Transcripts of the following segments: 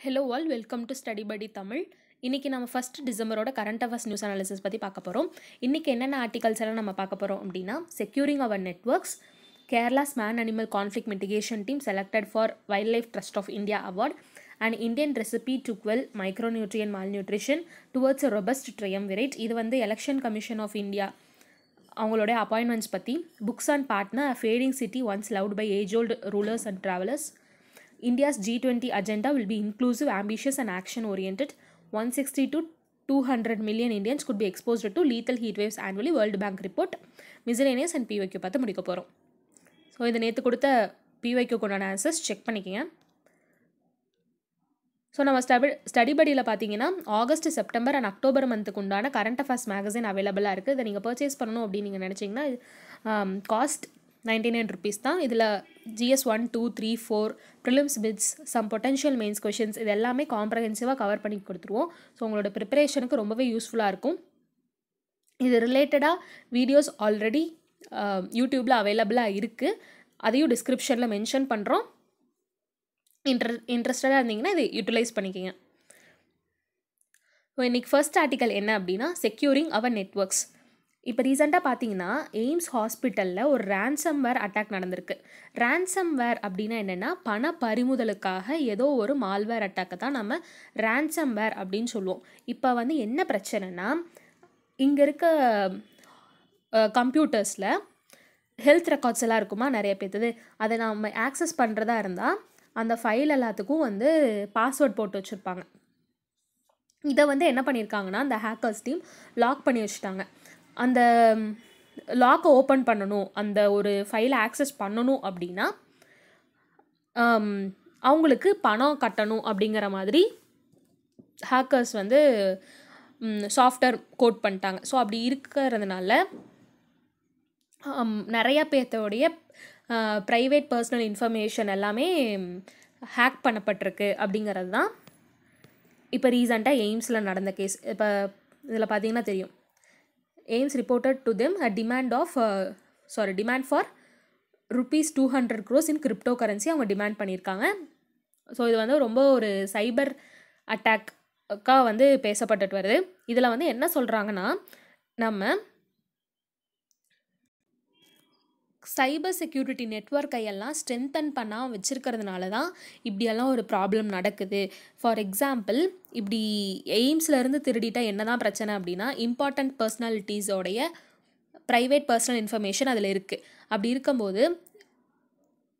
Hello all welcome to study படி தமிழ் இன்றைக்கி நம்ம ஃபஸ்ட் டிசம்பரோட கரண்ட் அஃபேர்ஸ் நியூஸ் அனாலிசிஸ் பற்றி பார்க்க போகிறோம் இன்றைக்கி என்னென்ன ஆர்டிகல்ஸ் எல்லாம் நம்ம பார்க்க போகிறோம் அப்படின்னா securing our networks Kerala's man animal conflict mitigation team selected for wild life trust of India award and Indian recipe to quell micronutrient malnutrition towards robust robust triumvirate இது வந்து எலெக்ஷன் கமிஷன் ஆஃப் இந்தியா அவங்களுடைய appointments பற்றி books and partner fading city once loved by age old rulers and travellers India's G20 agenda will be inclusive, ambitious, and action oriented. 160 to 200 million Indians could be exposed to lethal heat waves annually, World Bank report. Miscellaneous and PYQ பார்த்து முடிக்க போகிறோம் so இது நேற்று கொடுத்த PYQ கொண்டான answers check பண்ணிக்கங்க so நம்ம ஸ்டபி ஸ்டடி படியில் பார்த்தீங்கன்னா ஆகஸ்ட் செப்டம்பர் அண்ட் அக்டோபர் மந்த்துக்கு உண்டான கரண்ட் அஃபேர்ஸ் மேகசின் அவைலபிளாக இருக்குது இதை நீங்கள் பர்ச்சேஸ் பண்ணணும் அப்படின்னு நீங்கள் நினச்சிங்கன்னா காஸ்ட் நைன்டி நைன் ருபீஸ் தான். இதில் GS one two three four prelims bits some potential mains questions இது எல்லாமே காம்ப்ரஹென்சிவாக கவர் பண்ணி கொடுத்துருவோம். ஸோ உங்களோட ப்ரிப்பரேஷனுக்கு ரொம்பவே யூஸ்ஃபுல்லாக இருக்கும். இது ரிலேட்டடாக வீடியோஸ் ஆல்ரெடி யூடியூப்பில் அவைலபிளாக இருக்குது அதையும் டிஸ்கிரிப்ஷனில் மென்ஷன் பண்ணுறோம் இன்ட்ர இன்ட்ரெஸ்டடாக இருந்தீங்கன்னா இதை யூட்டிலைஸ் பண்ணிக்கிங்க. இன்றைக்கி ஃபர்ஸ்ட் ஆர்டிக்கல் என்ன அப்படின்னா செக்யூரிங் அவர் நெட்ஒர்க்ஸ் இப்போ ரீசெண்டாக பார்த்தீங்கன்னா எய்ம்ஸ் ஹாஸ்பிட்டலில் ஒரு ரேன்சம்வேர் அட்டாக் நடந்திருக்கு. ரேன்சம்வேர் அப்படின்னா என்னென்னா பண பறிமுதலுக்காக ஏதோ ஒரு மால்வேர் அட்டாக்கை தான் நம்ம ரேன்சம்வேர் அப்படின்னு சொல்லுவோம். இப்போ வந்து என்ன பிரச்சனைனா இங்கே இருக்க கம்ப்யூட்டர்ஸில் ஹெல்த் ரெக்கார்ட்ஸ் எல்லாம் இருக்குமா? நிறைய பேர்த்தது அதை நம்ம ஆக்சஸ் பண்ணுறதா இருந்தால் அந்த ஃபைல் எல்லாத்துக்கும் வந்து பாஸ்வேர்ட் போட்டு வச்சுருப்பாங்க. இதை வந்து என்ன பண்ணியிருக்காங்கன்னா அந்த ஹேக்கர்ஸ் டீம் லாக் பண்ணி வச்சுட்டாங்க. அந்த லாக்கை ஓப்பன் பண்ணணும் அந்த ஒரு ஃபைலை ஆக்சஸ் பண்ணணும் அப்படின்னா அவங்களுக்கு பணம் கட்டணும் அப்படிங்கிற மாதிரி ஹேக்கர்ஸ் வந்து சாஃப்ட்வேர் கோட் பண்ணிட்டாங்க. ஸோ அப்படி இருக்கிறதுனால நிறைய பேர்த்தோடைய ப்ரைவேட் பர்சனல் இன்ஃபர்மேஷன் எல்லாமே ஹேக் பண்ணப்பட்டிருக்கு அப்படிங்கிறது தான் இப்போ ரீசண்டாக எய்ம்ஸில் நடந்த கேஸ் இப்போ இதில் பார்த்தீங்கன்னா தெரியும். AIIMS reported to them a demand of sorry demand for rupees two hundred crores in crypto currency அவங்க டிமாண்ட் பண்ணியிருக்காங்க. ஸோ இது வந்து ரொம்ப ஒரு சைபர் அட்டாக்காக வந்து பேசப்பட்டுட்டு வருது. இதில் வந்து என்ன சொல்கிறாங்கன்னா நம்ம சைபர் செக்யூரிட்டி நெட்ஒர்க்கை எல்லாம் ஸ்ட்ரென்தன் பண்ணால் வச்சுருக்கிறதுனால தான் இப்படியெல்லாம் ஒரு ப்ராப்ளம் நடக்குது. ஃபார் எக்ஸாம்பிள் இப்படி எய்ம்ஸ்லேருந்து திருடிட்டால் என்ன தான் பிரச்சனை அப்படின்னா இம்பார்ட்டண்ட் பர்சனாலிட்டிஸோடைய ப்ரைவேட் பர்சனல் இன்ஃபர்மேஷன் அதில் இருக்குது அப்படி இருக்கும்போது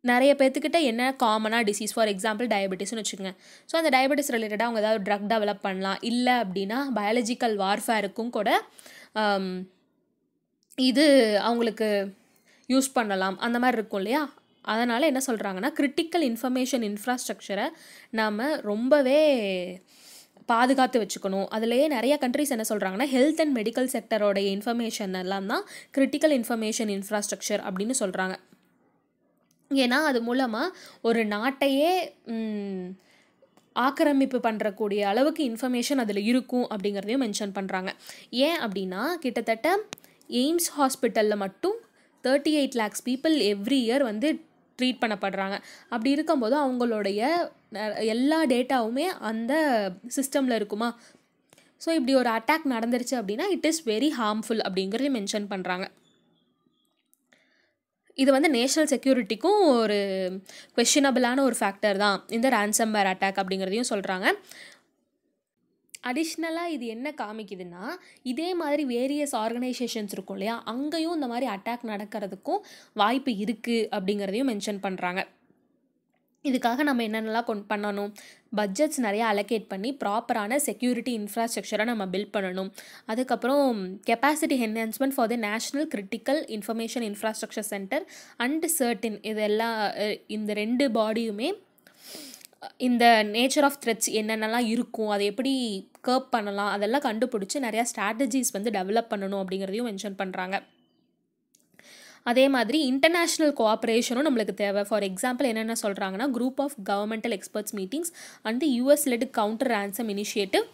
நிறைய பேர்த்துக்கிட்ட என்ன காமனாக டிசீஸ் ஃபார் எக்ஸாம்பிள் டயபெட்டிஸ்னு வச்சுக்கோங்க. ஸோ அந்த டயபெட்டிஸ் ரிலேட்டடாக அவங்க ஏதாவது ட்ரக் டெவலப் பண்ணலாம். இல்லை அப்படின்னா பயாலஜிக்கல் வார்ஃபேருக்கும் கூட இது அவங்களுக்கு யூஸ் பண்ணலாம் அந்த மாதிரி இருக்கும் இல்லையா? அதனால் என்ன சொல்கிறாங்கன்னா கிரிட்டிக்கல் இன்ஃபர்மேஷன் இன்ஃப்ராஸ்ட்ரக்சரை நாம் ரொம்பவே பாதுகாத்து வச்சுக்கணும். அதுலேயே நிறைய கண்ட்ரிஸ் என்ன சொல்கிறாங்கன்னா ஹெல்த் அண்ட் மெடிக்கல் செக்டரோடைய இன்ஃபர்மேஷன் எல்லாம் தான் கிரிட்டிக்கல் இன்ஃபர்மேஷன் இன்ஃப்ராஸ்ட்ரக்சர் அப்படின்னு சொல்கிறாங்க ஏன்னா அது மூலமாக ஒரு நாட்டையே ஆக்கிரமிப்பு பண்ணுறக்கூடிய அளவுக்கு இன்ஃபர்மேஷன் அதில் இருக்கும் அப்படிங்கிறதையும் மென்ஷன் பண்ணுறாங்க ஏன் அப்படின்னா கிட்டத்தட்ட எய்ம்ஸ் ஹாஸ்பிட்டலில் மட்டும் thirty eight lakhs people every year வந்து ட்ரீட் பண்ணப்படுறாங்க. அப்படி இருக்கும்போது அவங்களுடைய எல்லா டேட்டாவுமே அந்த சிஸ்டமில் இருக்குமா? ஸோ இப்படி ஒரு அட்டாக் நடந்துருச்சு அப்படின்னா இட் இஸ் வெரி ஹார்ம்ஃபுல் அப்படிங்கிறது மென்ஷன் பண்ணுறாங்க இது வந்து நேஷ்னல் செக்யூரிட்டிக்கும் ஒரு கொஷினபிளான ஒரு ஃபேக்டர் தான். இந்த ரேன்சம்பர் அட்டாக் அப்படிங்கிறதையும் சொல்கிறாங்க அடிஷ்னலாக இது என்ன காமிக்குதுன்னா இதே மாதிரி வேரியஸ் ஆர்கனைசேஷன்ஸ் இருக்கும் இல்லையா? அங்கேயும் இந்த மாதிரி அட்டாக் நடக்கிறதுக்கும் வாய்ப்பு இருக்குது அப்படிங்கிறதையும் மென்ஷன் பண்ணுறாங்க இதுக்காக நம்ம என்னென்னலாம் கொண்டு பண்ணணும்? பட்ஜெட்ஸ் நிறையா அலோகேட் பண்ணி ப்ராப்பரான செக்யூரிட்டி இன்ஃப்ராஸ்ட்ரக்சரை நம்ம பில்ட் பண்ணணும். அதுக்கப்புறம் capacity enhancement for the national critical information infrastructure centre and certain இது எல்லா இந்த ரெண்டு பாடியுமே இந்த நேச்சர் ஆஃப் த்ரெட்ஸ் என்னென்னலாம் இருக்கும் அதை எப்படி கர்ப் பண்ணலாம் அதெல்லாம் கண்டுபிடிச்சி நிறையா ஸ்ட்ராட்டஜிஸ் வந்து டெவலப் பண்ணணும் அப்படிங்கிறதையும் மென்ஷன் பண்ணுறாங்க அதே மாதிரி இன்டர்நேஷ்னல் கோஆப்ரேஷனும் நம்மளுக்கு தேவை. ஃபார் எக்ஸாம்பிள் என்னென்ன சொல்கிறாங்கன்னா group of governmental experts meetings and US led counter ransom initiative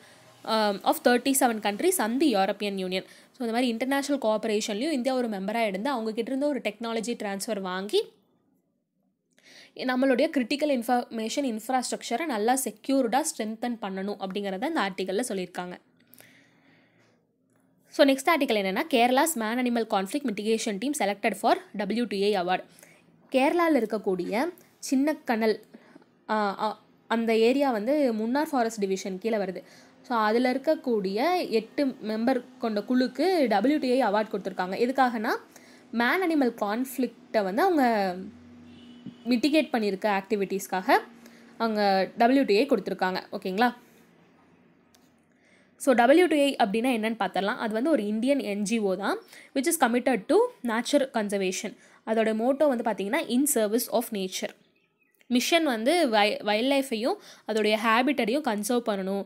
of thirty seven countries and European union so இந்த மாதிரி இன்டர்நேஷ்னல் கோஆப்ரேஷன்லையும் இந்தியா ஒரு மெம்பராக இருந்து அவங்ககிட்ட இருந்து ஒரு டெக்னாலஜி ட்ரான்ஸ்ஃபர் வாங்கி நம்மளுடைய கிரிட்டிக்கல் இன்ஃபர்மேஷன் இன்ஃப்ராஸ்ட்ரக்சரை நல்லா செக்யூர்டாக ஸ்ட்ரென்தன் பண்ணணும் அப்படிங்கிறத இந்த ஆர்டிக்கலில் சொல்லியிருக்காங்க. ஸோ நெக்ஸ்ட் ஆர்டிக்கல் என்னென்னா Kerala's man animal conflict mitigation team selected for WTA award கேரளாவில் இருக்கக்கூடிய சின்னக்கனல் அந்த ஏரியா வந்து முன்னார் ஃபாரஸ்ட் டிவிஷன் கீழே வருது. ஸோ அதில் இருக்கக்கூடிய எட்டு மெம்பர் கொண்ட குழுக்கு டபிள்யூடிஐ அவார்ட் கொடுத்துருக்காங்க. எதுக்காகனா மேன் அனிமல் கான்ஃப்ளிக்டை வந்து அவங்க மிட்டிகேட் பண்ணியிருக்க ஆக்டிவிட்டீஸ்க்காக அவங்க டபிள்யூடிஐ கொடுத்துருக்காங்க. ஓகேங்களா? ஸோ டபிள்யூடிஐ அப்படின்னா என்னென்னு பார்த்துடலாம். அது வந்து ஒரு இந்தியன் என்ஜிஓ தான் which is committed to nature conservation அதோட மோட்டோ வந்து பார்த்திங்கன்னா in service of nature mission வந்து வை வைல்ட் லைஃப்பையும் அதோடைய ஹேபிட்டடையும் கன்சர்வ் பண்ணணும்.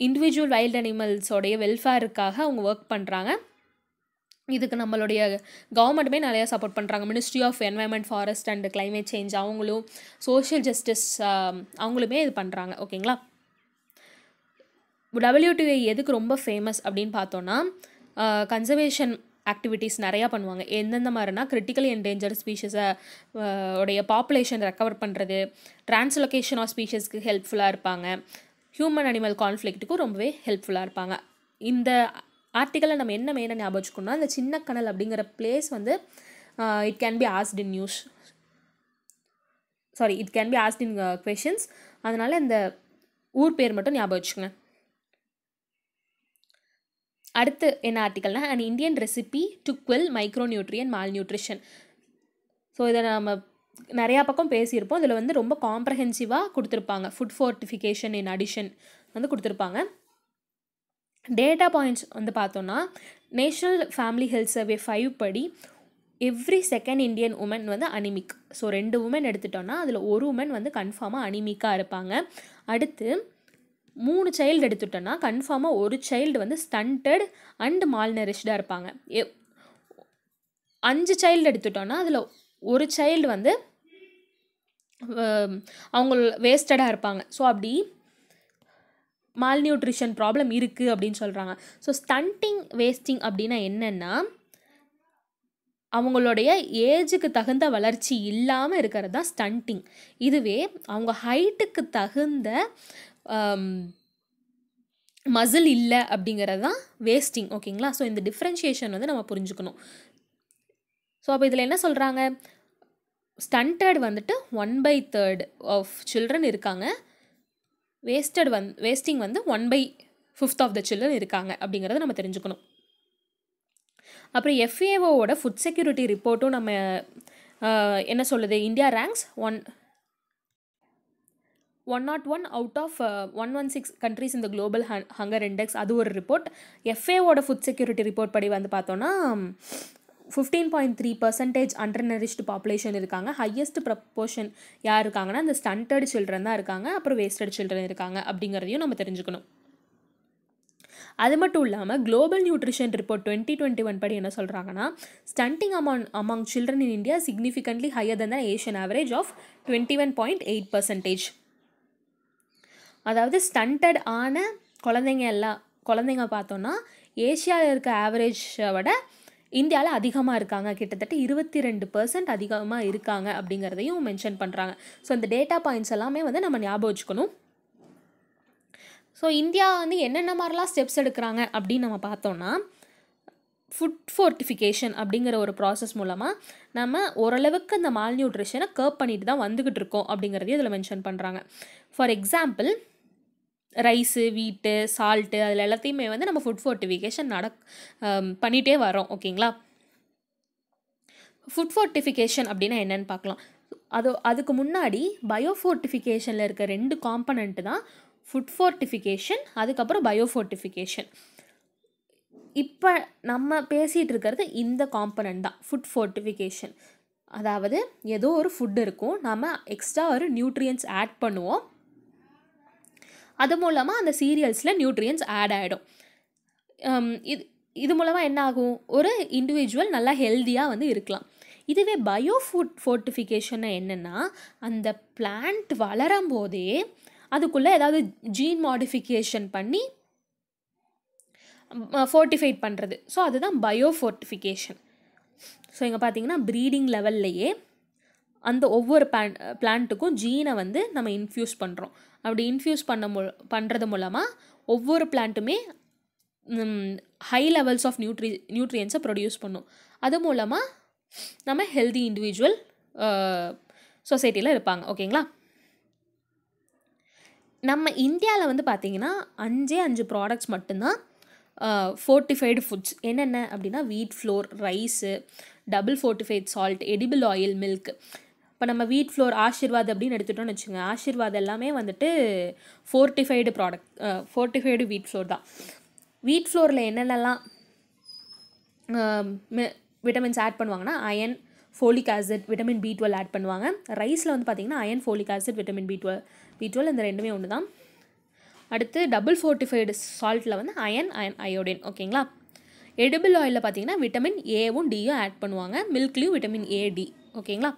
இண்டிவிஜுவல் வைல்ட் அனிமல்ஸோடைய வெல்ஃபேருக்காக அவங்க ஒர்க் பண்ணுறாங்க இதுக்கு நம்மளுடைய கவர்மெண்ட்டுமே நிறையா சப்போர்ட் பண்ணுறாங்க ministry of environment forest and climate change அவங்களும் சோஷியல் ஜஸ்டிஸ் அவங்களுமே இது பண்ணுறாங்க ஓகேங்களா டபிள்யூடிஐ எதுக்கு ரொம்ப ஃபேமஸ் அப்படின்னு பார்த்தோன்னா கன்சர்வேஷன் ஆக்டிவிட்டீஸ் நிறையா பண்ணுவாங்க. எந்தெந்த மாதிரினா கிரிட்டிக்கலி என்டேஞ்சர் ஸ்பீஷஸை உடைய பாப்புலேஷன் ரெக்கவர் பண்ணுறது டிரான்ஸ்லொகேஷன் ஆஃப் ஸ்பீஷஸ்க்கு ஹெல்ப்ஃபுல்லாக இருப்பாங்க. ஹியூமன் அனிமல் கான்ஃப்ளிக்ட்டுக்கும் ரொம்பவே ஹெல்ப்ஃபுல்லாக இருப்பாங்க. இந்த ஆர்டிக்கலில் நம்ம என்ன மெயினாக ஞாபகம் வச்சுக்கணும்னா அந்த சின்ன கனல் அப்படிங்கிற பிளேஸ் வந்து it can be asked in news sorry it can be asked in questions அதனால் இந்த ஊர் பேர் மட்டும் ஞாபகம் வச்சுக்கோங்க. அடுத்து என்ன ஆர்டிக்கல்னா and Indian recipe to quell micronutrient malnutrition so இதை நம்ம நிறையா பக்கம் பேசியிருப்போம். இதில் வந்து ரொம்ப காம்ப்ரஹென்சிவாக கொடுத்துருப்பாங்க. ஃபுட் ஃபோர்ட்டிஃபிகேஷன் இன் அடிஷன் வந்து கொடுத்துருப்பாங்க. டேட்டா பாயிண்ட்ஸ் வந்து பார்த்தோன்னா national family health survey five படி எவ்ரி செகண்ட் இந்தியன் உமன் வந்து அனிமிக் ஸோ ரெண்டு உமன் எடுத்துட்டோன்னா அதில் ஒரு உமன் வந்து கன்ஃபார்மாக அனிமிக்காக இருப்பாங்க. அடுத்து மூணு சைல்டு எடுத்துட்டோன்னா கன்ஃபார்மாக ஒரு சைல்டு வந்து ஸ்டண்டட் அண்ட் மால்நரிஷ்டாக இருப்பாங்க. எ அஞ்சு சைல்டு எடுத்துட்டோன்னா அதில் ஒரு சைல்டு வந்து அவங்க வேஸ்டடாக இருப்பாங்க. ஸோ அப்படி மால் நியூட்ரிஷன் ப்ராப்ளம் இருக்குது அப்படின்னு சொல்கிறாங்க ஸோ ஸ்டண்டிங் வேஸ்டிங் அப்படின்னா என்னென்னா அவங்களுடைய ஏஜுக்கு தகுந்த வளர்ச்சி இல்லாமல் இருக்கிறது தான் ஸ்டண்டிங் இதுவே அவங்க ஹைட்டுக்கு தகுந்த um, மசில் இல்லை அப்படிங்கிறது தான் வேஸ்டிங் ஓகேங்களா ஸோ இந்த டிஃப்ரென்ஷியேஷன் வந்து நம்ம புரிஞ்சுக்கணும். ஸோ அப்போ இதில் என்ன சொல்கிறாங்க ஸ்டண்டட் வந்துட்டு one by third of children இருக்காங்க. வேஸ்டட் வந் வேஸ்டிங் வந்து one by fifth of the children இருக்காங்க அப்படிங்கிறத நம்ம தெரிஞ்சுக்கணும். அப்புறம் எஃப்ஏஓவோட ஃபுட் செக்யூரிட்டி ரிப்போர்ட்டும் நம்ம என்ன சொல்லுது? India ranks one one not one out of one one six countries இந்த குளோபல் ஹங்கர் இண்டெக்ஸ் அது ஒரு ரிப்போர்ட் எஃப்ஏவோட ஃபுட் செக்யூரிட்டி ரிப்போர்ட் படி வந்து பார்த்தோன்னா fifteen point three percentage undernourished population இருக்காங்க. ஹையஸ்ட் ப்ரப்போர்ஷன் யார் இருக்காங்கன்னா இந்த ஸ்டண்டர்டு சில்ட்ரன் தான் இருக்காங்க. அப்புறம் வேஸ்டட் சில்ட்ரன் இருக்காங்க அப்படிங்கிறதையும் நம்ம தெரிஞ்சுக்கணும். அது மட்டும் இல்லாமல் global nutrition report twenty twenty one படி என்ன சொல்கிறாங்கன்னா stunting among among children in India significantly higher than Asian average of twenty one point eight percentage அதாவது ஸ்டண்டட் ஆன குழந்தைங்க எல்லாம் குழந்தைங்க பார்த்தோன்னா ஏஷியாவில் இருக்க ஆவரேஜை விட இந்தியாவில் அதிகமாக இருக்காங்க. கிட்டத்தட்ட இருபத்தி ரெண்டு பர்சன்ட் அதிகமாக இருக்காங்க அப்படிங்கிறதையும் மென்ஷன் பண்ணுறாங்க ஸோ இந்த டேட்டா பாயிண்ட்ஸ் எல்லாமே வந்து நம்ம ஞாபகம் வச்சுக்கணும். ஸோ இந்தியா வந்து என்னென்ன மாதிரிலாம் ஸ்டெப்ஸ் எடுக்கிறாங்க அப்படின்னு நம்ம பார்த்தோன்னா ஃபுட் ஃபோர்ட்டிஃபிகேஷன் அப்படிங்கிற ஒரு ப்ராசஸ் மூலமாக நம்ம ஓரளவுக்கு இந்த மால் நியூட்ரிஷனை கர்ப் பண்ணிட்டு தான் வந்துக்கிட்டு இருக்கோம் அப்படிங்கிறதையும் இதில் மென்ஷன் பண்ணுறாங்க for example rice wheat salt அதில் எல்லாத்தையுமே வந்து நம்ம ஃபுட் ஃபோர்ட்டிஃபிகேஷன் நடக் பண்ணிகிட்டே வரோம் ஓகேங்களா? ஃபுட் ஃபோர்ட்டிஃபிகேஷன் அப்படின்னா என்னென்னு பார்க்கலாம். அது அதுக்கு முன்னாடி பயோஃபோர்ட்டிஃபிகேஷனில் இருக்க ரெண்டு காம்பனண்ட்டு தான் ஃபுட் ஃபோர்ட்டிஃபிகேஷன் அதுக்கப்புறம் பயோஃபோர்ட்டிஃபிகேஷன் இப்போ நம்ம பேசிகிட்டு இருக்கிறது இந்த காம்பனண்ட் தான் ஃபுட் ஃபோர்ட்டிஃபிகேஷன் அதாவது ஏதோ ஒரு ஃபுட் இருக்கும் நம்ம எக்ஸ்ட்ரா ஒரு நியூட்ரியன்ஸ் ஆட் பண்ணுவோம். அது மூலமாக அந்த சீரியல்ஸில் நியூட்ரியன்ஸ் ஆட் ஆகிடும் இது இது மூலமாக என்ன ஆகும்? ஒரு இண்டிவிஜுவல் நல்லா ஹெல்த்தியாக வந்து இருக்கலாம். இதுவே பயோ ஃபுட் ஃபோர்ட்டிஃபிகேஷன் என்னென்னா அந்த பிளான்ட் வளரும் போதே அதுக்குள்ளே ஏதாவது ஜீன் மாடிஃபிகேஷன் பண்ணி ஃபோர்ட்டிஃபைட் பண்ணுறது ஸோ அதுதான் பயோ ஃபோர்ட்டிஃபிகேஷன் ஸோ இங்கே பார்த்தீங்கன்னா ப்ரீடிங் லெவல்லையே அந்த ஒவ்வொரு பிளான் பிளான்ட்டுக்கும் ஜீனை வந்து நம்ம இன்ஃப்யூஸ் பண்ணுறோம் அப்படி இன்ஃப்யூஸ் பண்ண மு பண்ணுறது மூலமாக ஒவ்வொரு பிளான்ட்டுமே ஹை லெவல்ஸ் ஆஃப் நியூட்ரி நியூட்ரியன்ஸை ப்ரொடியூஸ் பண்ணும். அது மூலமாக நம்ம ஹெல்தி இண்டிவிஜுவல் சொசைட்டியில் இருப்பாங்க. ஓகேங்களா? நம்ம இந்தியாவில் வந்து பார்த்திங்கன்னா அஞ்சே அஞ்சு ப்ராடக்ட்ஸ் மட்டும்தான் ஃபோர்ட்டிஃபைடு ஃபுட்ஸ் என்னென்ன? அப்படின்னா wheat flour rice double fortified salt edible oil milk இப்போ நம்ம வீட் ஃப்ளோர் ஆஷிர்வாத் அப்படின்னு எடுத்துட்டோம்னு வச்சுங்க ஆஷிர்வாத் எல்லாமே வந்துட்டு fortified product fortified wheat flour தான். வீட் ஃப்ளோரில் என்னென்னலாம் விட்டமின்ஸ் ஆட் பண்ணுவாங்கன்னா iron folic acid vitamin B twelve add பண்ணுவாங்க. ரைஸில் வந்து பார்த்திங்கன்னா iron folic acid vitamin B twelve B twelve இந்த ரெண்டுமே ஒன்று தான். அடுத்து டபுள் ஃபோர்ட்டிஃபைடு சால்ட்டில் வந்து அயன் அயன் அயோடின் ஓகேங்களா எடிபிள் ஆயிலில் பார்த்தீங்கன்னா விட்டமின் ஏவும் டியும் ஆட் பண்ணுவாங்க. மில்க்லேயும் விட்டமின் ஏ டி ஓகேங்களா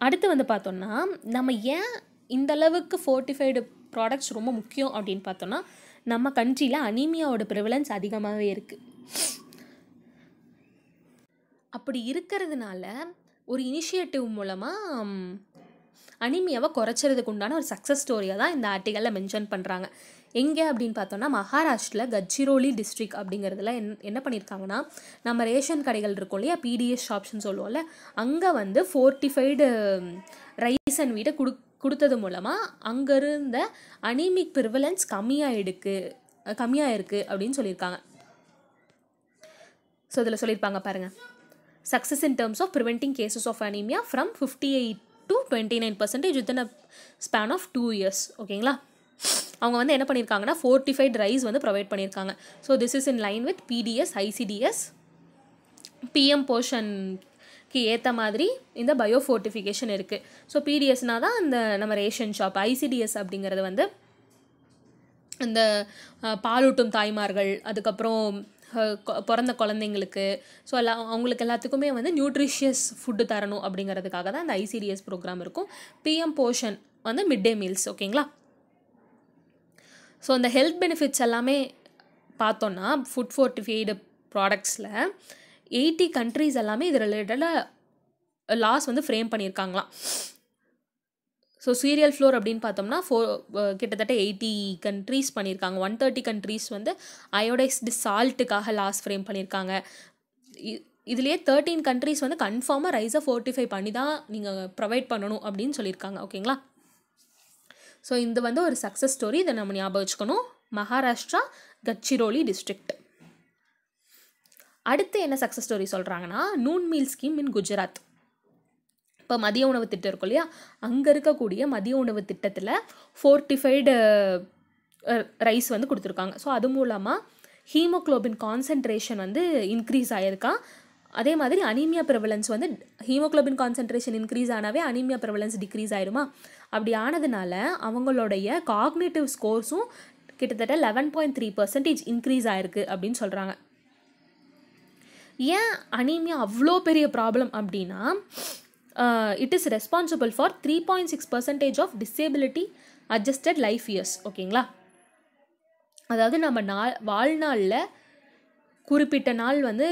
அடுத்து வந்து பார்த்தோம்னா நம்ம ஏன் இந்த அளவுக்கு ஃபோர்ட்டிஃபைடு ப்ராடக்ட்ஸ் ரொம்ப முக்கியம் அப்படின்னு பார்த்தோம்னா நம்ம கண்ட்ரியில் அனீமியாவோட ப்ரிவலன்ஸ் அதிகமாகவே இருக்குது அப்படி இருக்கிறதுனால ஒரு இனிஷியேட்டிவ் மூலமாக அனிமியாவை குறைச்சறதுக்கு உண்டான ஒரு சக்ஸஸ் ஸ்டோரியாக தான் இந்த ஆர்டிக்கலில் மென்ஷன் பண்ணுறாங்க எங்கே அப்படின்னு பார்த்தோம்னா மகாராஷ்டிரில் கட்சிரோலி டிஸ்ட்ரிக் அப்படிங்கிறதுல என் என்ன பண்ணியிருக்காங்கன்னா நம்ம ரேஷன் கடைகள் இருக்கும் இல்லையா பிடிஎஸ் ஷாப்ஸ்னு சொல்லுவோம்ல அங்கே வந்து ஃபோர்ட்டிஃபைடு ரைஸ் அண்ட் வீட்டை கொடு கொடுத்தது மூலமாக அங்கே இருந்த அனிமிக் ப்ரிவலன்ஸ் கம்மியாகிடுக்கு கம்மியாக அப்படின்னு சொல்லியிருக்காங்க. ஸோ இதில் சொல்லியிருப்பாங்க பாருங்கள் success in terms of preventing cases of anaemia from fifty eight to twenty nine percentage within a span of two years ஓகேங்களா அவங்க வந்து என்ன பண்ணியிருக்காங்கன்னா ஃபோர்ட்டிஃபைட் ரைஸ் வந்து ப்ரொவைட் பண்ணியிருக்காங்க so this is in line with PDS ICDS PM போர்ஷன்க்கு ஏற்ற மாதிரி இந்த பயோ ஃபோர்ட்டிஃபிகேஷன் இருக்குது ஸோ பிடிஎஸ்னால் தான் இந்த நம்ம ரேஷன் ஷாப் ஐசிடிஎஸ் அப்படிங்கிறது வந்து இந்த பாலூட்டும் தாய்மார்கள் அதுக்கப்புறம் பிறந்த குழந்தைங்களுக்கு ஸோ எல்லாம் அவங்களுக்கு எல்லாத்துக்குமே வந்து நியூட்ரிஷியஸ் ஃபுட்டு தரணும் அப்படிங்கிறதுக்காக தான் இந்த ஐசிடிஎஸ் ப்ரோக்ராம் இருக்கும். பிஎம் போஷன் வந்து மிட் டே மீல்ஸ் ஓகேங்களா ஸோ அந்த ஹெல்த் பெனிஃபிட்ஸ் எல்லாமே பார்த்தோன்னா ஃபுட் ஃபோர்ட்டிஃபைடு ப்ராடக்ட்ஸில் எயிட்டி கண்ட்ரீஸ் எல்லாமே இது ரிலேட்டடாக லாஸ் வந்து ஃப்ரேம் பண்ணியிருக்காங்களாம். ஸோ சீரியல் ஃப்ளோர் அப்படின்னு பார்த்தோம்னா ஃபோ கிட்டத்தட்ட எயிட்டி கண்ட்ரீஸ் பண்ணியிருக்காங்க. ஒன் தேர்ட்டி கண்ட்ரீஸ் வந்து அயோடைஸ்டு சால்ட்டுக்காக லாஸ் ஃப்ரேம் பண்ணியிருக்காங்க. இதுலேயே தேர்ட்டீன் கண்ட்ரீஸ் வந்து கன்ஃபார்மாக ரைஸை ஃபோர்ட்டிஃபை பண்ணி தான் நீங்கள் ப்ரொவைட் பண்ணணும் அப்படின்னு சொல்லியிருக்காங்க. ஓகேங்களா ஸோ இது வந்து ஒரு சக்ஸஸ் ஸ்டோரி இதை நம்ம ஞாபகம் வச்சுக்கணும். மகாராஷ்டிரா கச்சிரோலி டிஸ்ட்ரிக்ட் அடுத்து என்ன சக்ஸஸ் ஸ்டோரி சொல்கிறாங்கன்னா noon meal scheme in Gujarat. இப்போ மதிய உணவு திட்டம் இருக்கும் இல்லையா? அங்கே இருக்கக்கூடிய மதிய உணவு திட்டத்தில் ஃபோர்ட்டிஃபைடு ரைஸ் வந்து கொடுத்துருக்காங்க. ஸோ அது மூலமாக ஹீமோக்ளோபின் கான்சன்ட்ரேஷன் வந்து இன்க்ரீஸ் ஆகியிருக்கா அதே மாதிரி அனீமியா ப்ரிவலன்ஸ் வந்து ஹீமோக்ளோபின் கான்சன்ட்ரேஷன் இன்க்ரீஸ் ஆனாவே அனீமியா ப்ரிவலன்ஸ் டிக்ரீஸ் ஆயிருமா? அப்படி ஆனதுனால அவங்களுடைய காக்னேட்டிவ் ஸ்கோர்ஸும் கிட்டத்தட்ட eleven point three percentage increase ஆயிருக்கு அப்படின்னு சொல்கிறாங்க ஏன் அனீமியா அவ்வளோ பெரிய ப்ராப்ளம் அப்படின்னா it is responsible for three point six percentage of disability adjusted life years ஓகேங்களா? அதாவது நம்ம நாள் வாழ்நாளில் குறிப்பிட்ட நாள் வந்து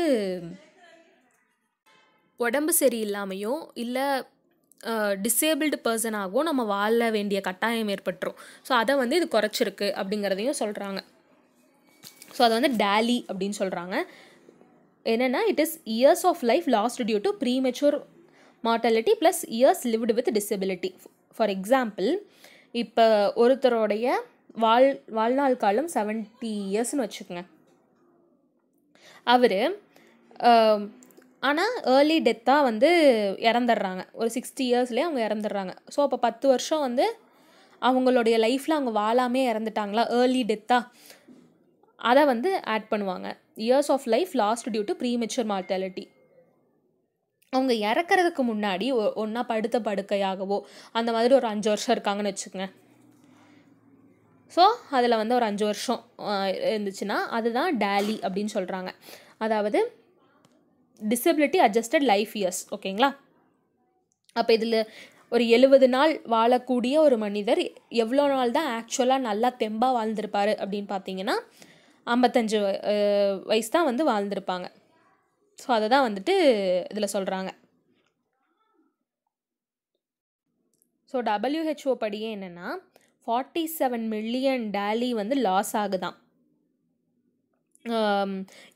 உடம்பு சரியில்லாமையோ இல்லை டிசேபிள்டு பர்சனாகவும் நம்ம வாழ வேண்டிய கட்டாயம் ஏற்பட்டுரும். ஸோ அதை வந்து இது குறைச்சிருக்கு அப்படிங்கிறதையும் சொல்கிறாங்க ஸோ அதை வந்து டேலி அப்படின்னு சொல்கிறாங்க என்னென்னா it is years of life lost due to premature mortality plus years lived with disability for example இப்போ ஒருத்தருடைய வாழ் வாழ்நாள் காலம் செவன்ட்டி இயர்ஸ்னு வச்சுக்கோங்க. அவர் ஆனால் ஏர்லி டெத்தாக வந்து இறந்துடுறாங்க. ஒரு சிக்ஸ்டி இயர்ஸ்லேயே அவங்க இறந்துடுறாங்க. ஸோ அப்போ பத்து வருஷம் வந்து அவங்களுடைய லைஃப்பில் அவங்க வாழாமே இறந்துட்டாங்களா? ஏர்லி டெத்தாக அதை வந்து ஆட் பண்ணுவாங்க. Years of life lost due to premature mortality அவங்க இறக்குறதுக்கு முன்னாடி ஒன்றா படுத்த படுக்கையாகவோ அந்த மாதிரி ஒரு அஞ்சு வருஷம் இருக்காங்கன்னு வச்சுக்கோங்க. ஸோ அதில் வந்து ஒரு அஞ்சு வருஷம் இருந்துச்சுன்னா அதுதான் டேலி அப்படின்னு சொல்கிறாங்க அதாவது டிசபிலிட்டி அட்ஜஸ்டட் லைஃப் இயர்ஸ் ஓகேங்களா? அப்போ இதில் ஒரு எழுபது நாள் வாழக்கூடிய ஒரு மனிதர் எவ்வளோ நாள் தான் ஆக்சுவலாக நல்லா தெம்பாக வாழ்ந்திருப்பார் அப்படின்னு பார்த்தீங்கன்னா ஐம்பத்தஞ்சு வயசு தான் வந்து வாழ்ந்திருப்பாங்க. ஸோ அதை தான் வந்துட்டு இதில் சொல்கிறாங்க ஸோ டபிள்யூஹெச்ஓ படியே என்னென்னா ஃபார்ட்டி செவன் மில்லியன் டேலி வந்து லாஸ் ஆகுதான்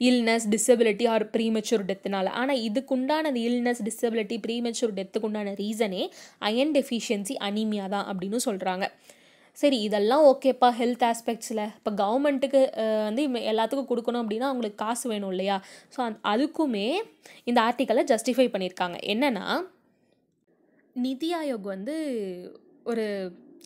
இல்னஸ் டிசபிலிட்டி ஆர் ப்ரீமெச்சூர் டெத்துனால ஆனால் இதுக்குண்டானது இல்னஸ் டிசபிலிட்டி ப்ரீமெச்சூர் டெத்துக்குண்டான ரீசனே அயன் டெஃபிஷியன்சி அனிமியா தான் அப்படின்னு சொல்கிறாங்க சரி இதெல்லாம் ஓகேப்பா ஹெல்த் ஆஸ்பெக்ட்ஸில் இப்போ கவர்மெண்ட்டுக்கு வந்து எல்லாத்துக்கும் கொடுக்கணும் அப்படின்னா அவங்களுக்கு காசு வேணும் இல்லையா? ஸோ அதுக்குமே இந்த ஆர்டிக்கலை ஜஸ்டிஃபை பண்ணியிருக்காங்க. என்னென்னா நிதி ஆயோக் வந்து ஒரு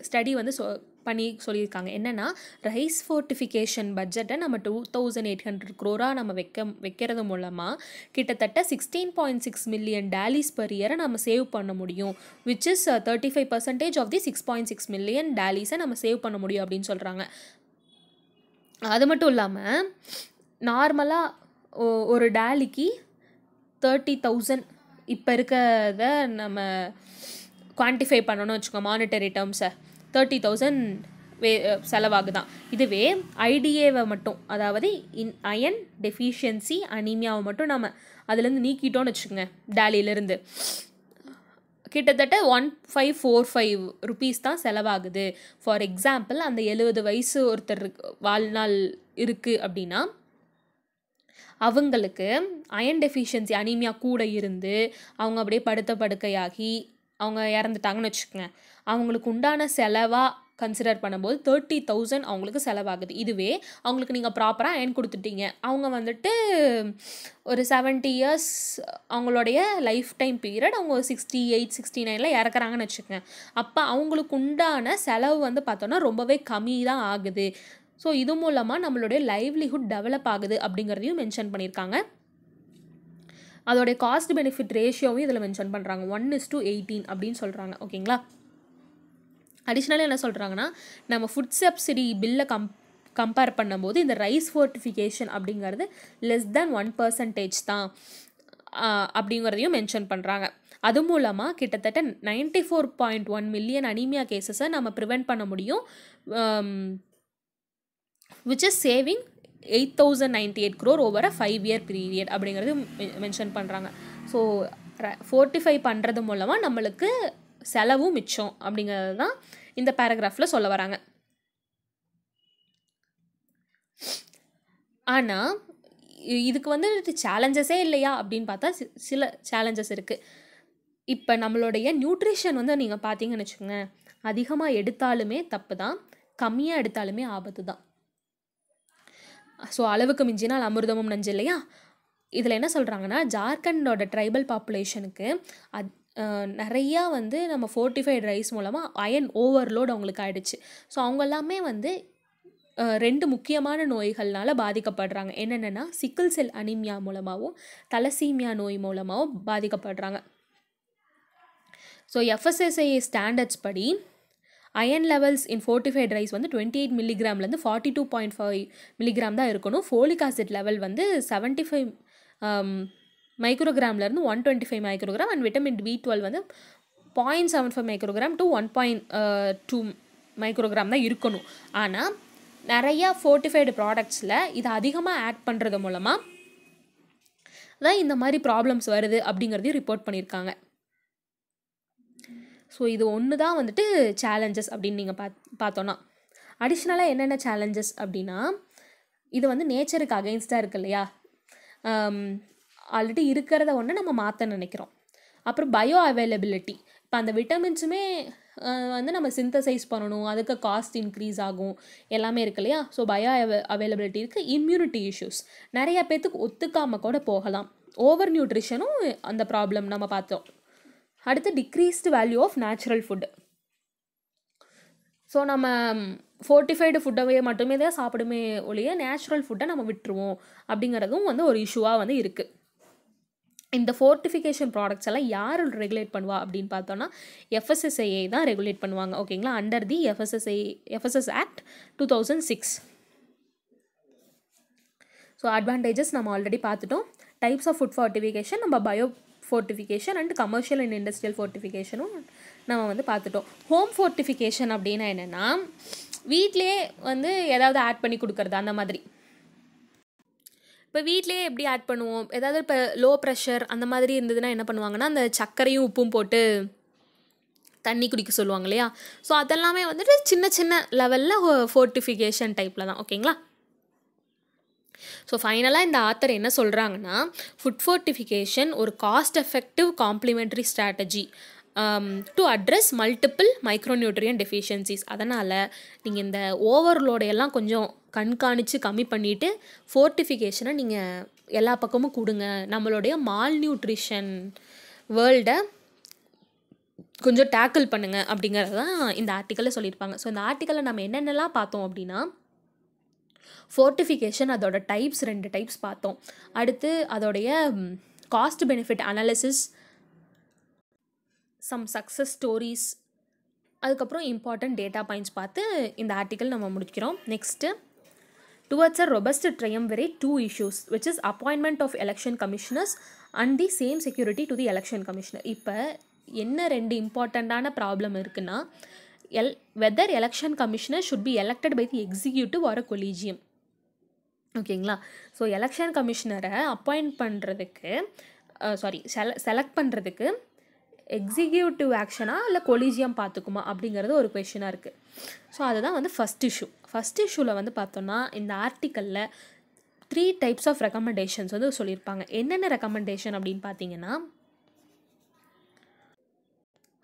ஸ்டடி வந்து சொ பண்ணி சொல்லியிருக்காங்க. என்னென்னா ரைஸ் ஃபோர்ட்டிஃபிகேஷன் பட்ஜெட்டை நம்ம டூ தௌசண்ட் எயிட் ஹண்ட்ரட் க்ரோராக நம்ம வைக்க வைக்கிறது மூலமாக கிட்டத்தட்ட sixteen point six million DALYs per இயரை நம்ம சேவ் பண்ண முடியும். Which is thirty five percentage of the six point six million டேலிஸை நம்ம சேவ் பண்ண முடியும் அப்படின்னு சொல்கிறாங்க அது மட்டும் இல்லாமல் நார்மலாக ஒரு டேலிக்கு தேர்ட்டி தௌசண்ட் இப்போ இருக்கிறத நம்ம குவான்டிஃபை பண்ணணும்னு வச்சுக்கோங்க மானிட்டரி டேர்ம்ஸை தேர்ட்டி தௌசண்ட் வே செலவாகுதான். இதுவே ஐடிஏவை மட்டும் அதாவது இன் அயன் டெஃபிஷியன்சி அனீமியாவை மட்டும் நம்ம அதுலேருந்து நீக்கிட்டோம்னு வச்சுக்கோங்க டேலியிலேருந்து. கிட்டத்தட்ட one five four five rupees தான் செலவாகுது. ஃபார் எக்ஸாம்பிள் அந்த எழுபது வயசு ஒருத்தர் வாழ்நாள் இருக்குது அப்படின்னா அவங்களுக்கு அயன் டெஃபிஷியன்சி அனீமியா கூட இருந்து அவங்க அப்படியே படுத்த படுக்கையாகி அவங்க இறந்துட்டாங்கன்னு வச்சுக்கோங்க. அவங்களுக்கு உண்டான செலவாக கன்சிடர் பண்ணும்போது தேர்ட்டி தௌசண்ட் அவங்களுக்கு செலவாகுது. இதுவே அவங்களுக்கு நீங்கள் ப்ராப்பராக ஏன் கொடுத்துட்டீங்க. அவங்க வந்துட்டு ஒரு செவன்ட்டி இயர்ஸ் அவங்களுடைய லைஃப் டைம் பீரியட் அவங்க ஒரு சிக்ஸ்டி எயிட் சிக்ஸ்டி நைனில் இறக்குறாங்கன்னு வச்சுக்கோங்க. அப்போ அவங்களுக்கு உண்டான செலவு வந்து பார்த்தோன்னா ரொம்பவே கம்மி தான் ஆகுது. ஸோ இது மூலமாக நம்மளுடைய லைவ்லிஹுட் டெவலப் ஆகுது அப்படிங்கிறதையும் மென்ஷன் பண்ணியிருக்காங்க. அதோடைய காஸ்ட் பெனிஃபிட் ரேஷியோவும் இதில் மென்ஷன் பண்ணுறாங்க ஒன் இஸ் டூ எயிட்டீன் அப்படின்னு சொல்கிறாங்க ஓகேங்களா? அடிஷ்னலாக என்ன சொல்கிறாங்கன்னா நம்ம ஃபுட் சப்சிடி பில்லை கம் கம்பேர் பண்ணும்போது இந்த ரைஸ் ஃபோர்ட்டிஃபிகேஷன் அப்படிங்கிறது லெஸ் தேன் ஒன் பர்சன்டேஜ் தான் அப்படிங்கிறதையும் மென்ஷன் பண்ணுறாங்க அது மூலமாக கிட்டத்தட்ட ninety four point one million anaemia கேசஸை நம்ம ப்ரிவெண்ட் பண்ண முடியும். Which is saving eight thousand ninety eight crore over a five year period அப்படிங்கிறது மென்ஷன் பண்ணுறாங்க ஸோ ஃபோர்ட்டிஃபை பண்ணுறது மூலமாக நம்மளுக்கு செலவும் மிச்சம் அப்படிங்கிறது தான் இந்த பேராகிராஃபில் சொல்ல வராங்க. ஆனால் இதுக்கு வந்து சேலஞ்சஸே இல்லையா அப்படின்னு பார்த்தா சில சேலஞ்சஸ் இருக்குது இப்போ நம்மளுடைய நியூட்ரிஷன் வந்து நீங்கள் பார்த்தீங்கன்னு வச்சுக்கோங்க அதிகமாக எடுத்தாலுமே தப்பு தான் கம்மியாக எடுத்தாலுமே ஆபத்து தான். ஸோ அளவுக்கு மிஞ்சினால் அமிர்தமும் நஞ்சு இல்லையா இதில் என்ன சொல்கிறாங்கன்னா ஜார்க்கண்டோட ட்ரைபல் பாப்புலேஷனுக்கு அத் நிறையா வந்து நம்ம ஃபோர்ட்டிஃபைட் ரைஸ் மூலமாக அயன் ஓவர்லோட் அவங்களுக்கு ஆகிடுச்சு ஸோ அவங்க எல்லாமே வந்து ரெண்டு முக்கியமான நோய்கள்னால் பாதிக்கப்படுறாங்க. என்னென்னா சிக்கிள் செல் அனிமியா மூலமாகவும் தலசீமியா நோய் மூலமாகவும் பாதிக்கப்படுறாங்க. ஸோ எஃப்எஸ்எஸ்ஐ ஸ்டாண்டர்ட்ஸ் படி iron levels in fortified rice வந்து twenty eight மில்லிகிராம்லேருந்து forty two point five milligram தான் இருக்கணும். ஃபோலிக் ஆசிட் லெவல் வந்து seventy five மைக்ரோகிராம்லேருந்து one twenty five microgram and vitamin B twelve வந்து point seven five microgram to one point two microgram தான் இருக்கணும். ஆனால் நிறையா fortified ப்ராடக்ட்ஸில் இதை அதிகமாக ஆட் பண்ணுறது மூலமாக தான் இந்த மாதிரி ப்ராப்ளம்ஸ் வருது அப்படிங்கிறதையும் ரிப்போர்ட் பண்ணியிருக்காங்க. ஸோ இது ஒன்று தான் வந்துட்டு சேலஞ்சஸ் அப்படின்னு நீங்கள் பாத் பார்த்தோன்னா அடிஷ்னலாக என்னென்ன சேலஞ்சஸ் அப்படின்னா இது வந்து நேச்சருக்கு அகைன்ஸ்டாக இருக்கு இல்லையா? ஆல்ரெடி இருக்கிறத ஒன்று நம்ம மாற்ற நினைக்கிறோம். அப்புறம் பயோ அவைலபிலிட்டி இப்போ அந்த விட்டமின்ஸுமே வந்து நம்ம சிந்தசைஸ் பண்ணணும். அதுக்கு காஸ்ட் இன்க்ரீஸ் ஆகும். எல்லாமே இருக்கு இல்லையா? ஸோ பயோ அவைலபிலிட்டி இருக்குது இம்யூனிட்டி இஷ்யூஸ் நிறைய பேர்த்துக்கு ஒத்துக்காமல் கூட போகலாம். ஓவர் நியூட்ரிஷனும் அந்த ப்ராப்ளம் நம்ம பார்த்தோம். அடுத்து decreased value of natural food so நம்ம ஃபோர்ட்டிஃபைடு ஃபுட்டவே மட்டுமே தான் சாப்பிடுமே ஒழிய நேச்சுரல் ஃபுட்டை நம்ம விட்டுருவோம் அப்படிங்கிறதும் வந்து ஒரு இஷ்யூவாக வந்து இருக்குது இந்த ஃபோர்ட்டிஃபிகேஷன் ப்ராடக்ட்ஸ் எல்லாம் யார் ரெகுலேட் பண்ணுவா அப்படின்னு பார்த்தோன்னா எஃப்எஸ்எஸ்ஐஏ தான் ரெகுலேட் பண்ணுவாங்க ஓகேங்களா under the FSSAI FSS act two thousand six so advantages நம்ம ஆல்ரெடி பார்த்துட்டோம். டைப்ஸ் ஆஃப் ஃபுட் ஃபோர்ட்டிஃபிகேஷன் நம்ம bio fortification and commercial and industrial ஃபோர்ட்டிஃபிகேஷனும் நம்ம வந்து பார்த்துட்டோம். ஹோம் ஃபோர்ட்டிஃபிகேஷன் அப்படின்னா என்னென்னா வீட்டிலே வந்து ஏதாவது ஆட் பண்ணி கொடுக்கறது அந்த மாதிரி. இப்போ வீட்லேயே எப்படி ஆட் பண்ணுவோம்? ஏதாவது இப்போ லோ ப்ரெஷர் அந்த மாதிரி இருந்ததுன்னா என்ன பண்ணுவாங்கன்னா அந்த சர்க்கரையும் உப்பும் போட்டு தண்ணி குடிக்க சொல்லுவாங்க இல்லையா? ஸோ அதெல்லாமே வந்துட்டு சின்ன சின்ன லெவலில் ஃபோர்ட்டிஃபிகேஷன் டைப்பில் தான். ஓகேங்களா ஸோ ஃபைனலாக இந்த ஆத்தர் என்ன சொல்கிறாங்கன்னா ஃபுட் ஃபோர்ட்டிஃபிகேஷன் ஒரு cost effective complementary strategy to address multiple micronutrient deficiencies அதனால் நீங்கள் இந்த ஓவர்லோடையெல்லாம் கொஞ்சம் கண்காணித்து கம்மி பண்ணிவிட்டு ஃபோர்ட்டிஃபிகேஷனை நீங்கள் எல்லா பக்கமும் கொடுங்க. நம்மளுடைய மால் நியூட்ரிஷன் வேர்ல்டை கொஞ்சம் டேக்கிள் பண்ணுங்க அப்படிங்கிறது தான் இந்த ஆர்டிக்கலில் சொல்லியிருப்பாங்க. ஸோ இந்த ஆர்டிக்கலில் நம்ம என்னென்னலாம் பார்த்தோம் அப்படின்னா ஃபோர்ட்டிஃபிகேஷன் அதோட டைப்ஸ் ரெண்டு டைப்ஸ் பார்த்தோம். அடுத்து அதோடைய cost benefit analysis some success stories அதுக்கப்புறம் இம்பார்ட்டன்ட் டேட்டா பாயிண்ட்ஸ் பார்த்து இந்த ஆர்டிக்கல் நம்ம முடிக்கிறோம். Next towards a robust very two issues which is appointment of election commissioners and the same security to the election commissioner இப்போ என்ன ரெண்டு இம்பார்ட்டண்ட்டான problem இருக்குன்னா L whether election commissioner should be elected by the executive or a collegium ஓகேங்களா? So election கமிஷனரை appoint பண்ணுறதுக்கு sorry செல select பண்ணுறதுக்கு எக்ஸிக்யூட்டிவ் ஆக்ஷனா இல்லை கொலீஜியம் பார்த்துக்குமா அப்படிங்கிறது ஒரு கொஷினாக இருக்குது ஸோ அதுதான் வந்து ஃபஸ்ட் இஷ்யூ ஃபஸ்ட் இஷ்யூவில் வந்து பார்த்தோன்னா இந்த ஆர்டிக்கலில் த்ரீ டைப்ஸ் ஆஃப் ரெக்கமெண்டேஷன்ஸ் வந்து சொல்லியிருப்பாங்க என்னென்ன ரெக்கமெண்டேஷன் அப்படின்னு பார்த்தீங்கன்னா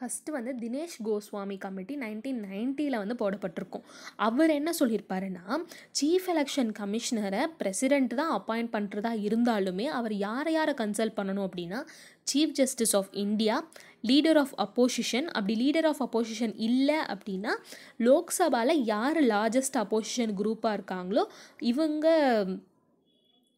ஃபஸ்ட்டு வந்து தினேஷ் கோஸ்வாமி கமிட்டி நைன்டீன் நைன்ட்டியில் வந்து போடப்பட்டிருக்கும். அவர் என்ன சொல்லியிருப்பாருன்னா சீஃப் எலெக்ஷன் கமிஷனரை பிரசிடெண்ட் தான் அப்பாயிண்ட் பண்ணுறதா இருந்தாலுமே அவர் யாரை யாரை கன்சல்ட் பண்ணணும் அப்படின்னா chief justice of India leader of opposition அப்படி லீடர் ஆஃப் அப்போசிஷன் இல்லை அப்படின்னா லோக்சபாவில் யார் லார்ஜஸ்ட் அப்போசிஷன் குரூப்பாக இருக்காங்களோ இவங்க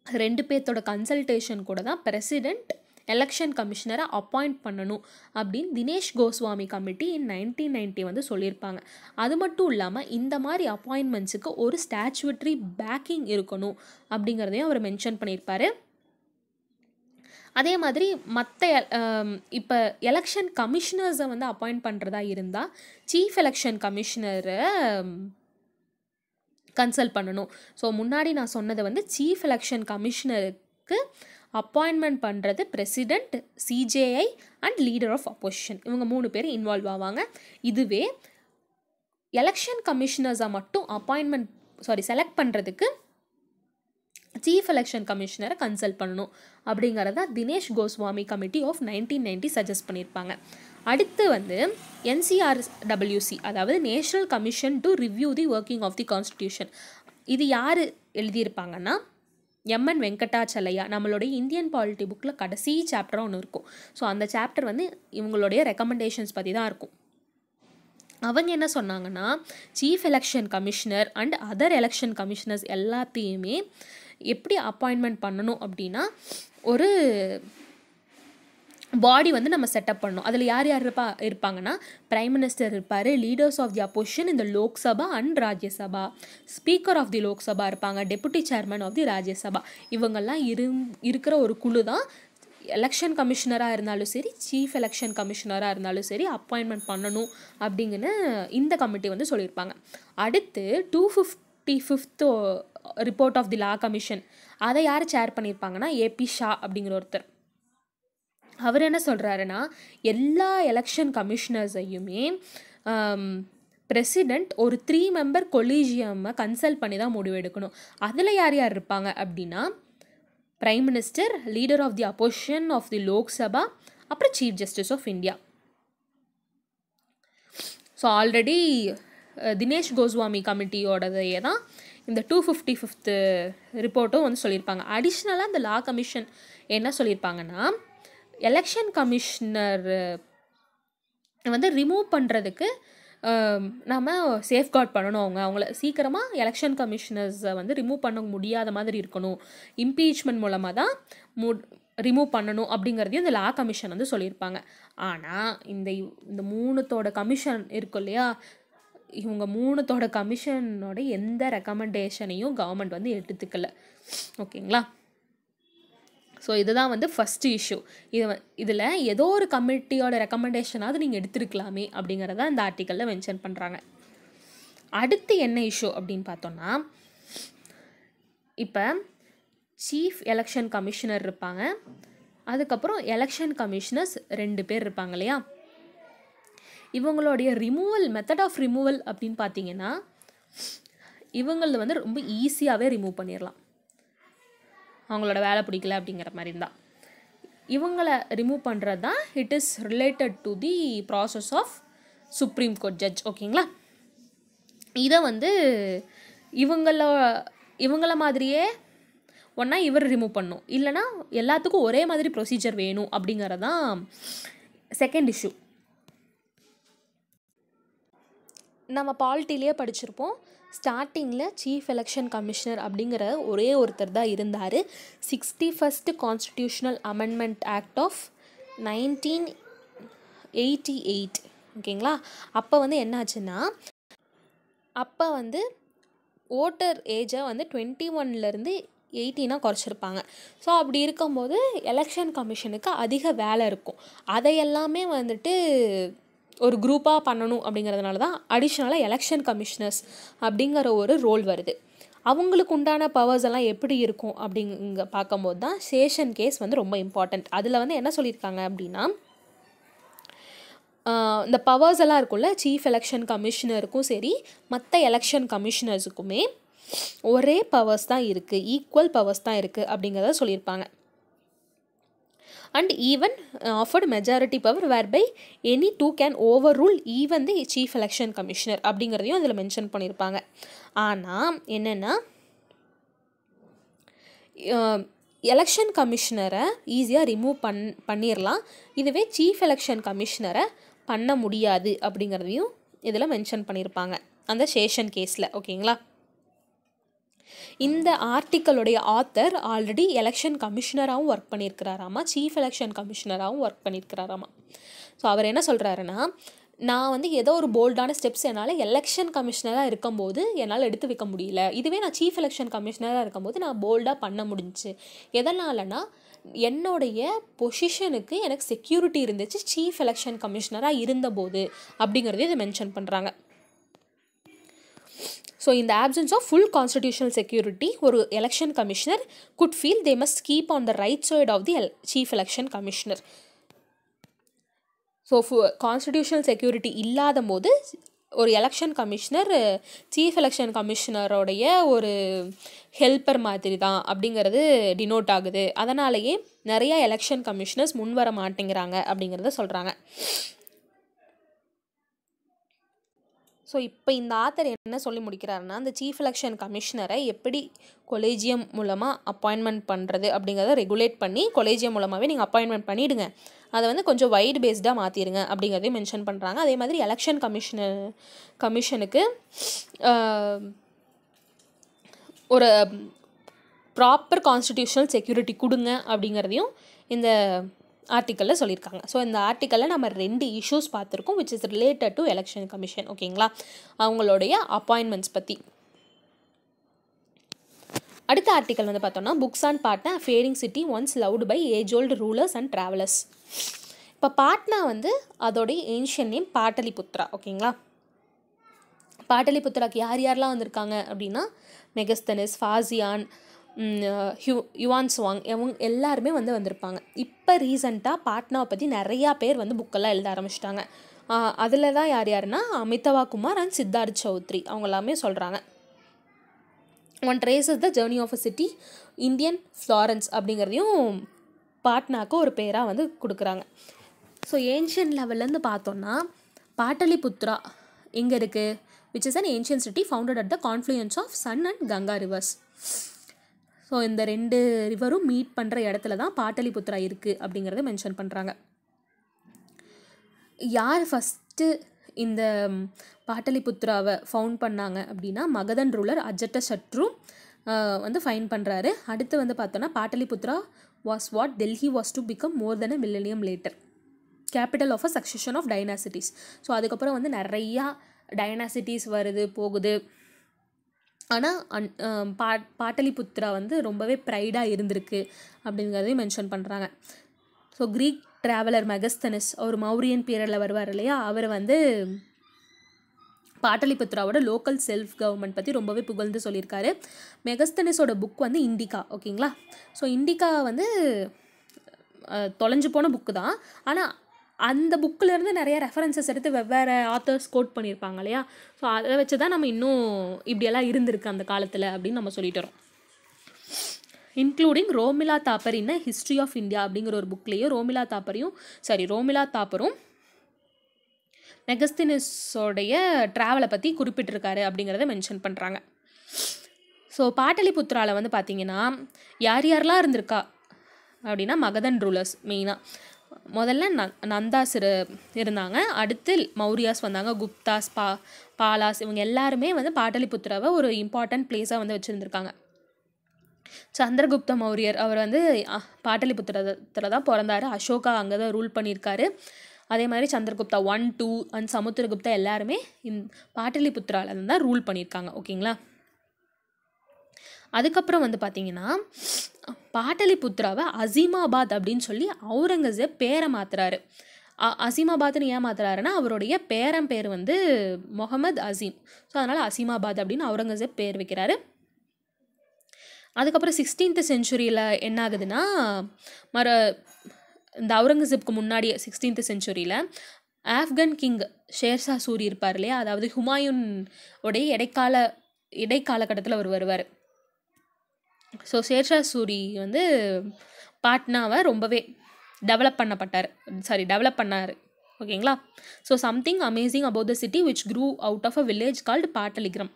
ரெண்டு பேர்த்தோட கன்சல்டேஷன் கூட தான் பிரசிடெண்ட் எலெக்ஷன் கமிஷனரை அப்பாயிண்ட் பண்ணணும் அப்படின்னு Dinesh Goswami committee in nineteen ninety வந்து சொல்லியிருப்பாங்க. அது மட்டும் இல்லாமல் இந்த மாதிரி அப்பாயின்மெண்ட்ஸுக்கு ஒரு ஸ்டாச்சுவட்ரி பேக்கிங் இருக்கணும் அப்படிங்கிறதையும் அவர் மென்ஷன் பண்ணியிருப்பாரு. அதே மாதிரி மற்ற இப்போ எலெக்ஷன் கமிஷனர்ஸை வந்து அப்பாயிண்ட் பண்ணுறதா இருந்தால் சீஃப் எலெக்ஷன் கமிஷனரை கன்சல்ட் பண்ணணும். ஸோ முன்னாடி நான் சொன்னது வந்து சீஃப் எலெக்ஷன் கமிஷனருக்கு அப்பாயின்மெண்ட் பண்ணுறது president CJI and leader of opposition இவங்க மூணு பேர் இன்வால்வ் ஆவாங்க. இதுவே எலெக்ஷன் கமிஷனர்ஸாக மட்டும் அப்பாயின்மெண்ட் சாரி செலக்ட் பண்ணுறதுக்கு சீஃப் எலெக்ஷன் கமிஷனரை கன்சல்ட் பண்ணணும். அப்படிங்கிறத Dinesh Goswami committee of nineteen ninety suggest பண்ணியிருப்பாங்க அடுத்து வந்து என்சிஆர் டபிள்யூசி அதாவது national commission to review the working of the constitution இது யார் எழுதியிருப்பாங்கன்னா எம்என் வெங்கடாச்சலையா நம்மளுடைய இந்தியன் பாலிட்டி புக்கில் கடைசி சாப்டராக ஒன்று இருக்கும். ஸோ அந்த சாப்டர் வந்து இவங்களுடைய ரெக்கமெண்டேஷன்ஸ் பற்றி தான் இருக்கும். அவங்க என்ன சொன்னாங்கன்னா chief election commissioner and other election commissioners எல்லாத்தையுமே எப்படி அப்பாயின்மெண்ட் பண்ணணும் அப்படின்னா ஒரு பாடி வந்து நம்ம செட்டப் பண்ணணும். அதில் யார் யார் இருப்பா இருப்பாங்கன்னா பிரைம் மினிஸ்டர் இருப்பார் லீடர்ஸ் ஆஃப் தி அப்போசிஷன் இந்த Lok Sabha and Rajya Sabha speaker of the Lok Sabha இருப்பாங்க deputy chairman of the Rajya Sabha இவங்கெல்லாம் இரு இருக்கிற ஒரு குழு தான். எலெக்ஷன் கமிஷனராக இருந்தாலும் சரி சீஃப் எலெக்ஷன் கமிஷனராக இருந்தாலும் சரி அப்பாயின்மெண்ட் பண்ணணும் அப்படிங்கன்னு இந்த கமிட்டி வந்து சொல்லியிருப்பாங்க. அடுத்து two fifty fifth report of the law commission அதை யார் சேர் பண்ணியிருப்பாங்கன்னா ஏபி ஷா அப்படிங்கிற ஒருத்தர். அவர் என்ன சொல்கிறாருன்னா எல்லா எலெக்ஷன் கமிஷனர்ஸையுமே பிரசிடெண்ட் ஒரு த்ரீ மெம்பர் கொலீஜியம்மை கன்சல்ட் பண்ணி தான் முடிவெடுக்கணும் அதில் யார் யார் இருப்பாங்க அப்படின்னா prime minister leader of the opposition of the Lok Sabha அப்புறம் chief justice of India so already Dinesh Goswami கமிட்டியோடதையே தான் இந்த டூ ஃபிஃப்டி ஃபிஃப்த்து ரிப்போர்ட்டும் வந்து சொல்லியிருப்பாங்க. அடிஷ்னலாக இந்த லா கமிஷன் என்ன சொல்லியிருப்பாங்கன்னா எலெக்ஷன் கமிஷனர் வந்து ரிமூவ் பண்ணுறதுக்கு நம்ம சேஃப்கார்ட் பண்ணணும் அவங்க. அவங்கள சீக்கிரமாக எலெக்ஷன் கமிஷனர்ஸை வந்து ரிமூவ் பண்ண முடியாத மாதிரி இருக்கணும். இம்பீச்மெண்ட் மூலமாக தான் மு ரிமூவ் பண்ணணும் அப்படிங்கிறதையும் இந்த லா கமிஷன் வந்து சொல்லியிருப்பாங்க. ஆனால் இந்த இந்த மூணுத்தோட கமிஷன் இருக்கும் இல்லையா? இவங்க மூணுத்தோட கமிஷனோட எந்த ரெக்கமெண்டேஷனையும் கவர்மெண்ட் வந்து எடுத்துக்கல. ஓகேங்களா? ஸோ இதுதான் வந்து ஃபஸ்ட்டு இஷ்யூ இது இதில் ஏதோ ஒரு கமிட்டியோட ரெக்கமெண்டேஷனாவது நீங்கள் எடுத்துருக்கலாமே அப்படிங்கிறத இந்த ஆர்டிக்கலில் மென்ஷன் பண்ணுறாங்க அடுத்து என்ன இஷ்யூ அப்படின்னு பார்த்தோன்னா இப்போ சீஃப் எலெக்ஷன் கமிஷனர் இருப்பாங்க. அதுக்கப்புறம் எலெக்ஷன் கமிஷனர்ஸ் ரெண்டு பேர் இருப்பாங்க இல்லையா? இவங்களுடைய ரிமூவல் மெத்தட் ஆஃப் ரிமூவல் அப்படின்னு பார்த்தீங்கன்னா இவங்களது வந்து ரொம்ப ஈஸியாகவே ரிமூவ் பண்ணிடலாம் அவங்களோட வேலை பிடிக்கல அப்படிங்கிற மாதிரி இருந்தால் இவங்களை ரிமூவ் பண்ணுறது தான் it is related to the process of supreme court judge ஓகேங்களா இதை வந்து இவங்கள இவங்கள மாதிரியே ஒன்றா இவர் ரிமூவ் பண்ணும். இல்லைனா எல்லாத்துக்கும் ஒரே மாதிரி ப்ரொசீஜர் வேணும் அப்படிங்கிறது தான் செகண்ட் இஷ்யூ நம்ம பாலிட்டிலேயே படிச்சிருப்போம். ஸ்டார்டிங்கில் சீஃப் எலெக்ஷன் கமிஷனர் அப்படிங்கிற ஒரே ஒருத்தர் தான் இருந்தார். Sixty first constitutional amendment act of nineteen eighty eight ஓகேங்களா? அப்போ வந்து என்னாச்சுன்னா அப்போ வந்து ஓட்டர் ஏஜை வந்து டுவெண்ட்டி ஒன்லேருந்து எயிட்டீனாக குறைச்சிருப்பாங்க. ஸோ அப்படி இருக்கும்போது எலெக்ஷன் கமிஷனுக்கு அதிக வேலை இருக்கும். அதையெல்லாமே வந்துட்டு ஒரு குரூப்பாக பண்ணணும் அப்படிங்கிறதுனால தான் அடிஷ்னலாக எலெக்ஷன் கமிஷனர்ஸ் அப்படிங்கிற ஒரு ரோல் வருது. அவங்களுக்கு உண்டான பவர்ஸ் எல்லாம் எப்படி இருக்கும் அப்படிங்க பார்க்கும்போது தான் சேஷன் கேஸ் வந்து ரொம்ப இம்பார்ட்டண்ட் அதில் வந்து என்ன சொல்லியிருக்காங்க அப்படின்னா இந்த பவர்ஸ் எல்லாம் இருக்கும்ல சீஃப் எலெக்ஷன் கமிஷனருக்கும் சரி மற்ற எலெக்ஷன் கமிஷனர்ஸுக்குமே ஒரே பவர்ஸ் தான் இருக்குது ஈக்குவல் பவர்ஸ் தான் இருக்குது அப்படிங்கிறத சொல்லியிருப்பாங்க. And even afforded majority power where by any two can overrule even the chief election commissioner அப்படிங்கிறதையும் அதில் மென்ஷன் பண்ணியிருப்பாங்க ஆனால் என்னென்னா எலெக்ஷன் கமிஷனரை ஈஸியாக ரிமூவ் பண் பண்ணிடலாம் இதுவே சீஃப் எலெக்ஷன் கமிஷனரை பண்ண முடியாது அப்படிங்கிறதையும் இதில் மென்ஷன் பண்ணியிருப்பாங்க அந்த சேஷன் கேஸில் ஓகேங்களா இந்த ஆர்டிக்கலுடைய ஆத்தர் ஆல்ரெடி எலெக்ஷன் கமிஷனராகவும் ஒர்க் பண்ணியிருக்கிறாராமா? சீஃப் எலெக்ஷன் கமிஷனராகவும் ஒர்க் பண்ணியிருக்கிறாராமா? ஸோ அவர் என்ன சொல்கிறாருன்னா நான் வந்து ஏதோ ஒரு போல்டான ஸ்டெப்ஸ் என்னால் எலெக்ஷன் கமிஷனராக இருக்கும்போது என்னால் எடுத்து வைக்க முடியல. இதுவே நான் சீஃப் எலெக்ஷன் கமிஷனராக இருக்கும்போது நான் போல்டாக பண்ண முடிஞ்சுச்சு எதனாலனா என்னுடைய பொசிஷனுக்கு எனக்கு செக்யூரிட்டி இருந்துச்சு சீஃப் எலெக்ஷன் கமிஷனராக இருந்தபோது அப்படிங்கிறதையும் இதை மென்ஷன் பண்ணுறாங்க ஸோ இந்த options of full constitutional security ஒரு election commissioner could feel they must keep on the right side of the L chief election commissioner so ஃபு கான்ஸ்டிடியூஷனல் செக்யூரிட்டி இல்லாத போது ஒரு எலெக்ஷன் கமிஷனர் சீஃப் எலெக்ஷன் கமிஷனரோடைய ஒரு helper மாதிரி தான் அப்படிங்கிறது டினோட் ஆகுது. அதனாலேயே நிறையா எலெக்ஷன் கமிஷனர்ஸ் முன் வர மாட்டேங்கிறாங்க அப்படிங்கிறத சொல்கிறாங்க ஸோ இப்போ இந்த ஆத்தர் என்ன சொல்லி முடிக்கிறாருன்னா அந்த சீஃப் எலெக்ஷன் கமிஷனரை எப்படி கொலேஜியம் மூலமாக அப்பாயின்மெண்ட் பண்ணுறது அப்படிங்கிறத ரெகுலேட் பண்ணி கொலேஜியம் மூலமாகவே நீங்கள் அப்பாயின்மெண்ட் பண்ணிவிடுங்க அதை வந்து கொஞ்சம் வைட் பேஸ்டாக மாற்றிடுங்க அப்படிங்கிறதையும் மென்ஷன் பண்ணுறாங்க அதே மாதிரி எலெக்ஷன் கமிஷனர் கமிஷனுக்கு ஒரு ப்ராப்பர் கான்ஸ்டிடியூஷனல் செக்யூரிட்டி கொடுங்க அப்படிங்கிறதையும் இந்த ஆர்டிக்கலில் சொல்லியிருக்காங்க. ஸோ இந்த ஆர்டிக்கலில் நம்ம ரெண்டு இஷ்யூஸ் பார்த்துருக்கோம் which is related to election commission ஓகேங்களா? அவங்களுடைய அப்பாயின்மெண்ட்ஸ் பற்றி அடுத்த ஆர்டிக்கல் வந்து பார்த்தோம்னா books and Patna faring city once loved by age old rulers and travellers இப்போ பாட்னா வந்து அதோடைய ஏன்ஷியன் நேம் பாட்டலிபுத்ரா ஓகேங்களா? பாட்டலிபுத்ராக்கு யார் யாரெலாம் வந்திருக்காங்க அப்படின்னா Megasthenes Faxian Hugh Yuan Chwang இவங்க எல்லாருமே வந்து வந்திருப்பாங்க. இப்போ ரீசண்டாக பாட்னாவை பற்றி நிறையா பேர் வந்து புக்கெல்லாம் எழுத ஆரம்பிச்சிட்டாங்க. அதில் தான் யார் யாருன்னா அமிதவா குமார் அண்ட் சித்தார்த் சௌத்ரி. அவங்க எல்லாமே சொல்கிறாங்க one traces the journey of a city Indian Florence அப்படிங்கிறதையும் பாட்னாக்கு ஒரு பேராக வந்து கொடுக்குறாங்க. ஸோ ஏன்ஷியன் லெவல்லேருந்து பார்த்தோன்னா பாட்டலிபுத்ரா எங்கே இருக்குது which is an ancient city founded at the confluence of Son and Ganga rivers so இந்த ரெண்டு ரிவரும் மீட் பண்ணுற இடத்துல தான் பாட்டலிபுத்ரா இருக்குது அப்படிங்கிறத மென்ஷன் பண்ணுறாங்க யார் ஃபஸ்ட்டு இந்த பாட்டலிபுத்ராவை ஃபவுண்ட் பண்ணாங்க அப்படின்னா மகதன் ரூலர் அஜட்ட சற்று வந்து ஃபைன் பண்ணுறாரு அடுத்து வந்து பார்த்தோன்னா Pataliputra was what Delhi was to become more than a millennium later capital of a succession of dynasties so அதுக்கப்புறம் வந்து நிறையா டைனாசிட்டிஸ் வருது போகுது. ஆனால் அன் பா பாட்டலிபுத்ரா வந்து ரொம்பவே ப்ரைடாக இருந்திருக்கு அப்படிங்கிறதையும் மென்ஷன் பண்ணுறாங்க ஸோ க்ரீக் ட்ராவலர் மெகஸ்தனிஸ் அவர் மௌரியன் பீரியடில் வருவார் இல்லையா? அவர் வந்து பாட்டலிபுத்ராவோட லோக்கல் செல்ஃப் கவர்மெண்ட் பற்றி ரொம்பவே புகழ்ந்து சொல்லியிருக்காரு. மெகஸ்தனிஸோட புக் வந்து இண்டிகா ஓகேங்களா ஸோ இண்டிகா வந்து தொலைஞ்சு போன புக்கு தான். ஆனால் அந்த புக்கிலேருந்து நிறைய ரெஃபரன்சஸ் எடுத்து வெவ்வேறு ஆத்தர்ஸ் கோட் பண்ணியிருப்பாங்க இல்லையா? ஸோ அதை வச்சு தான் நம்ம இன்னும் இப்படியெல்லாம் இருந்திருக்கு அந்த காலத்தில் அப்படின்னு நம்ம சொல்லிட்டு வரோம். Including Romila Thapar in history of India அப்படிங்கிற ஒரு புக்லேயும் ரோமிலா தாப்பரையும் சாரி ரோமிலா தாப்பரும் நெகஸ்தினிஸோடைய ட்ராவலை பற்றி குறிப்பிட்டிருக்காரு அப்படிங்கிறத மென்ஷன் பண்ணுறாங்க ஸோ பாட்டலிபுத்ராவில் வந்து பார்த்தீங்கன்னா யார் யாரெல்லாம் இருந்திருக்கா? அப்படின்னா மகதன் ரூலர்ஸ் மெயினாக முதல்ல ந நந்தாஸ் இரு இருந்தாங்க. அடுத்து மௌரியாஸ் வந்தாங்க. குப்தாஸ் பா பாலாஸ் இவங்க எல்லாருமே வந்து பாட்டலிபுத்திராவை ஒரு இம்பார்ட்டன்ட் பிளேஸாக வந்து வச்சுருந்துருக்காங்க. சந்திரகுப்த மௌரியர் அவர் வந்து பாட்டலிபுத்திரத்தில் தான் பிறந்தாரு. அசோகா அங்கே தான் ரூல் பண்ணியிருக்காரு. அதே மாதிரி Chandragupta one two and Samudragupta எல்லாருமே இந் பாட்டலிபுத்திராவில் இருந்து தான் ரூல் பண்ணியிருக்காங்க. ஓகேங்களா அதுக்கப்புறம் வந்து பார்த்தீங்கன்னா பாட்டலிபுத்ராவை அசீமாபாத் அப்படின்னு சொல்லி அவுரங்கசீப் பேரை மாத்துறாரு. அ- அசீமாபாத்னு ஏன் மாத்துறாருன்னா அவருடைய பேரன் பேர் வந்து முகமது அசீம். ஸோ அதனால் அசீமாபாத் அப்படின்னு அவுரங்கசீப் பேர் வைக்கிறாரு. அதுக்கப்புறம் சிக்ஸ்டீன்த் செஞ்சுரியில் என்ன ஆகுதுன்னா மறு இந்த அவுரங்கசீப்க்கு முன்னாடி சிக்ஸ்டீன்த் செஞ்சுரியில் ஆப்கன் கிங் ஷேர்ஷா சூரி இருப்பார் இல்லையா? அதாவது ஹுமாயூன் உடைய இடைக்கால இடைக்காலகட்டத்தில் அவர் வருவார். ஸோ ஷேர்ஷா சூரி வந்து பாட்னாவை ரொம்பவே டெவலப் பண்ணப்பட்டார். சாரி டெவலப் பண்ணார். ஓகேங்களா so something amazing about the city which grew out of a village called Pataligram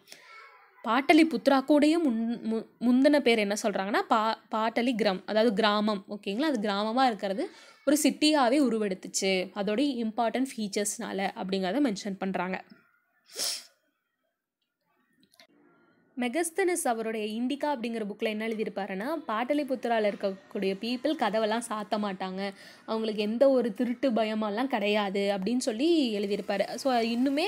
Pataliputra கூடயும் முன் மு- முந்தின பேர் என்ன சொல்கிறாங்கன்னா பா பாட்டலி கிரம் அதாவது கிராமம். ஓகேங்களா அது கிராமமாக இருக்கிறது. ஒரு சிட்டியாகவே உருவெடுத்துச்சு. அதோடைய இம்பார்ட்டன்ட் ஃபீச்சர்ஸ்னால அப்படிங்கிறத மென்ஷன் பண்ணுறாங்க மெகஸ்தனஸ் அவருடைய இண்டிகா அப்படிங்கிற புக்கில் என்ன எழுதியிருப்பாருன்னா பாட்டலிபுத்திராவில் இருக்கக்கூடிய பீப்புள் கதவெல்லாம் சாத்த மாட்டாங்க. அவங்களுக்கு எந்த ஒரு திருட்டு பயமெல்லாம் கிடையாது அப்படின்னு சொல்லி எழுதியிருப்பார். ஸோ இன்னுமே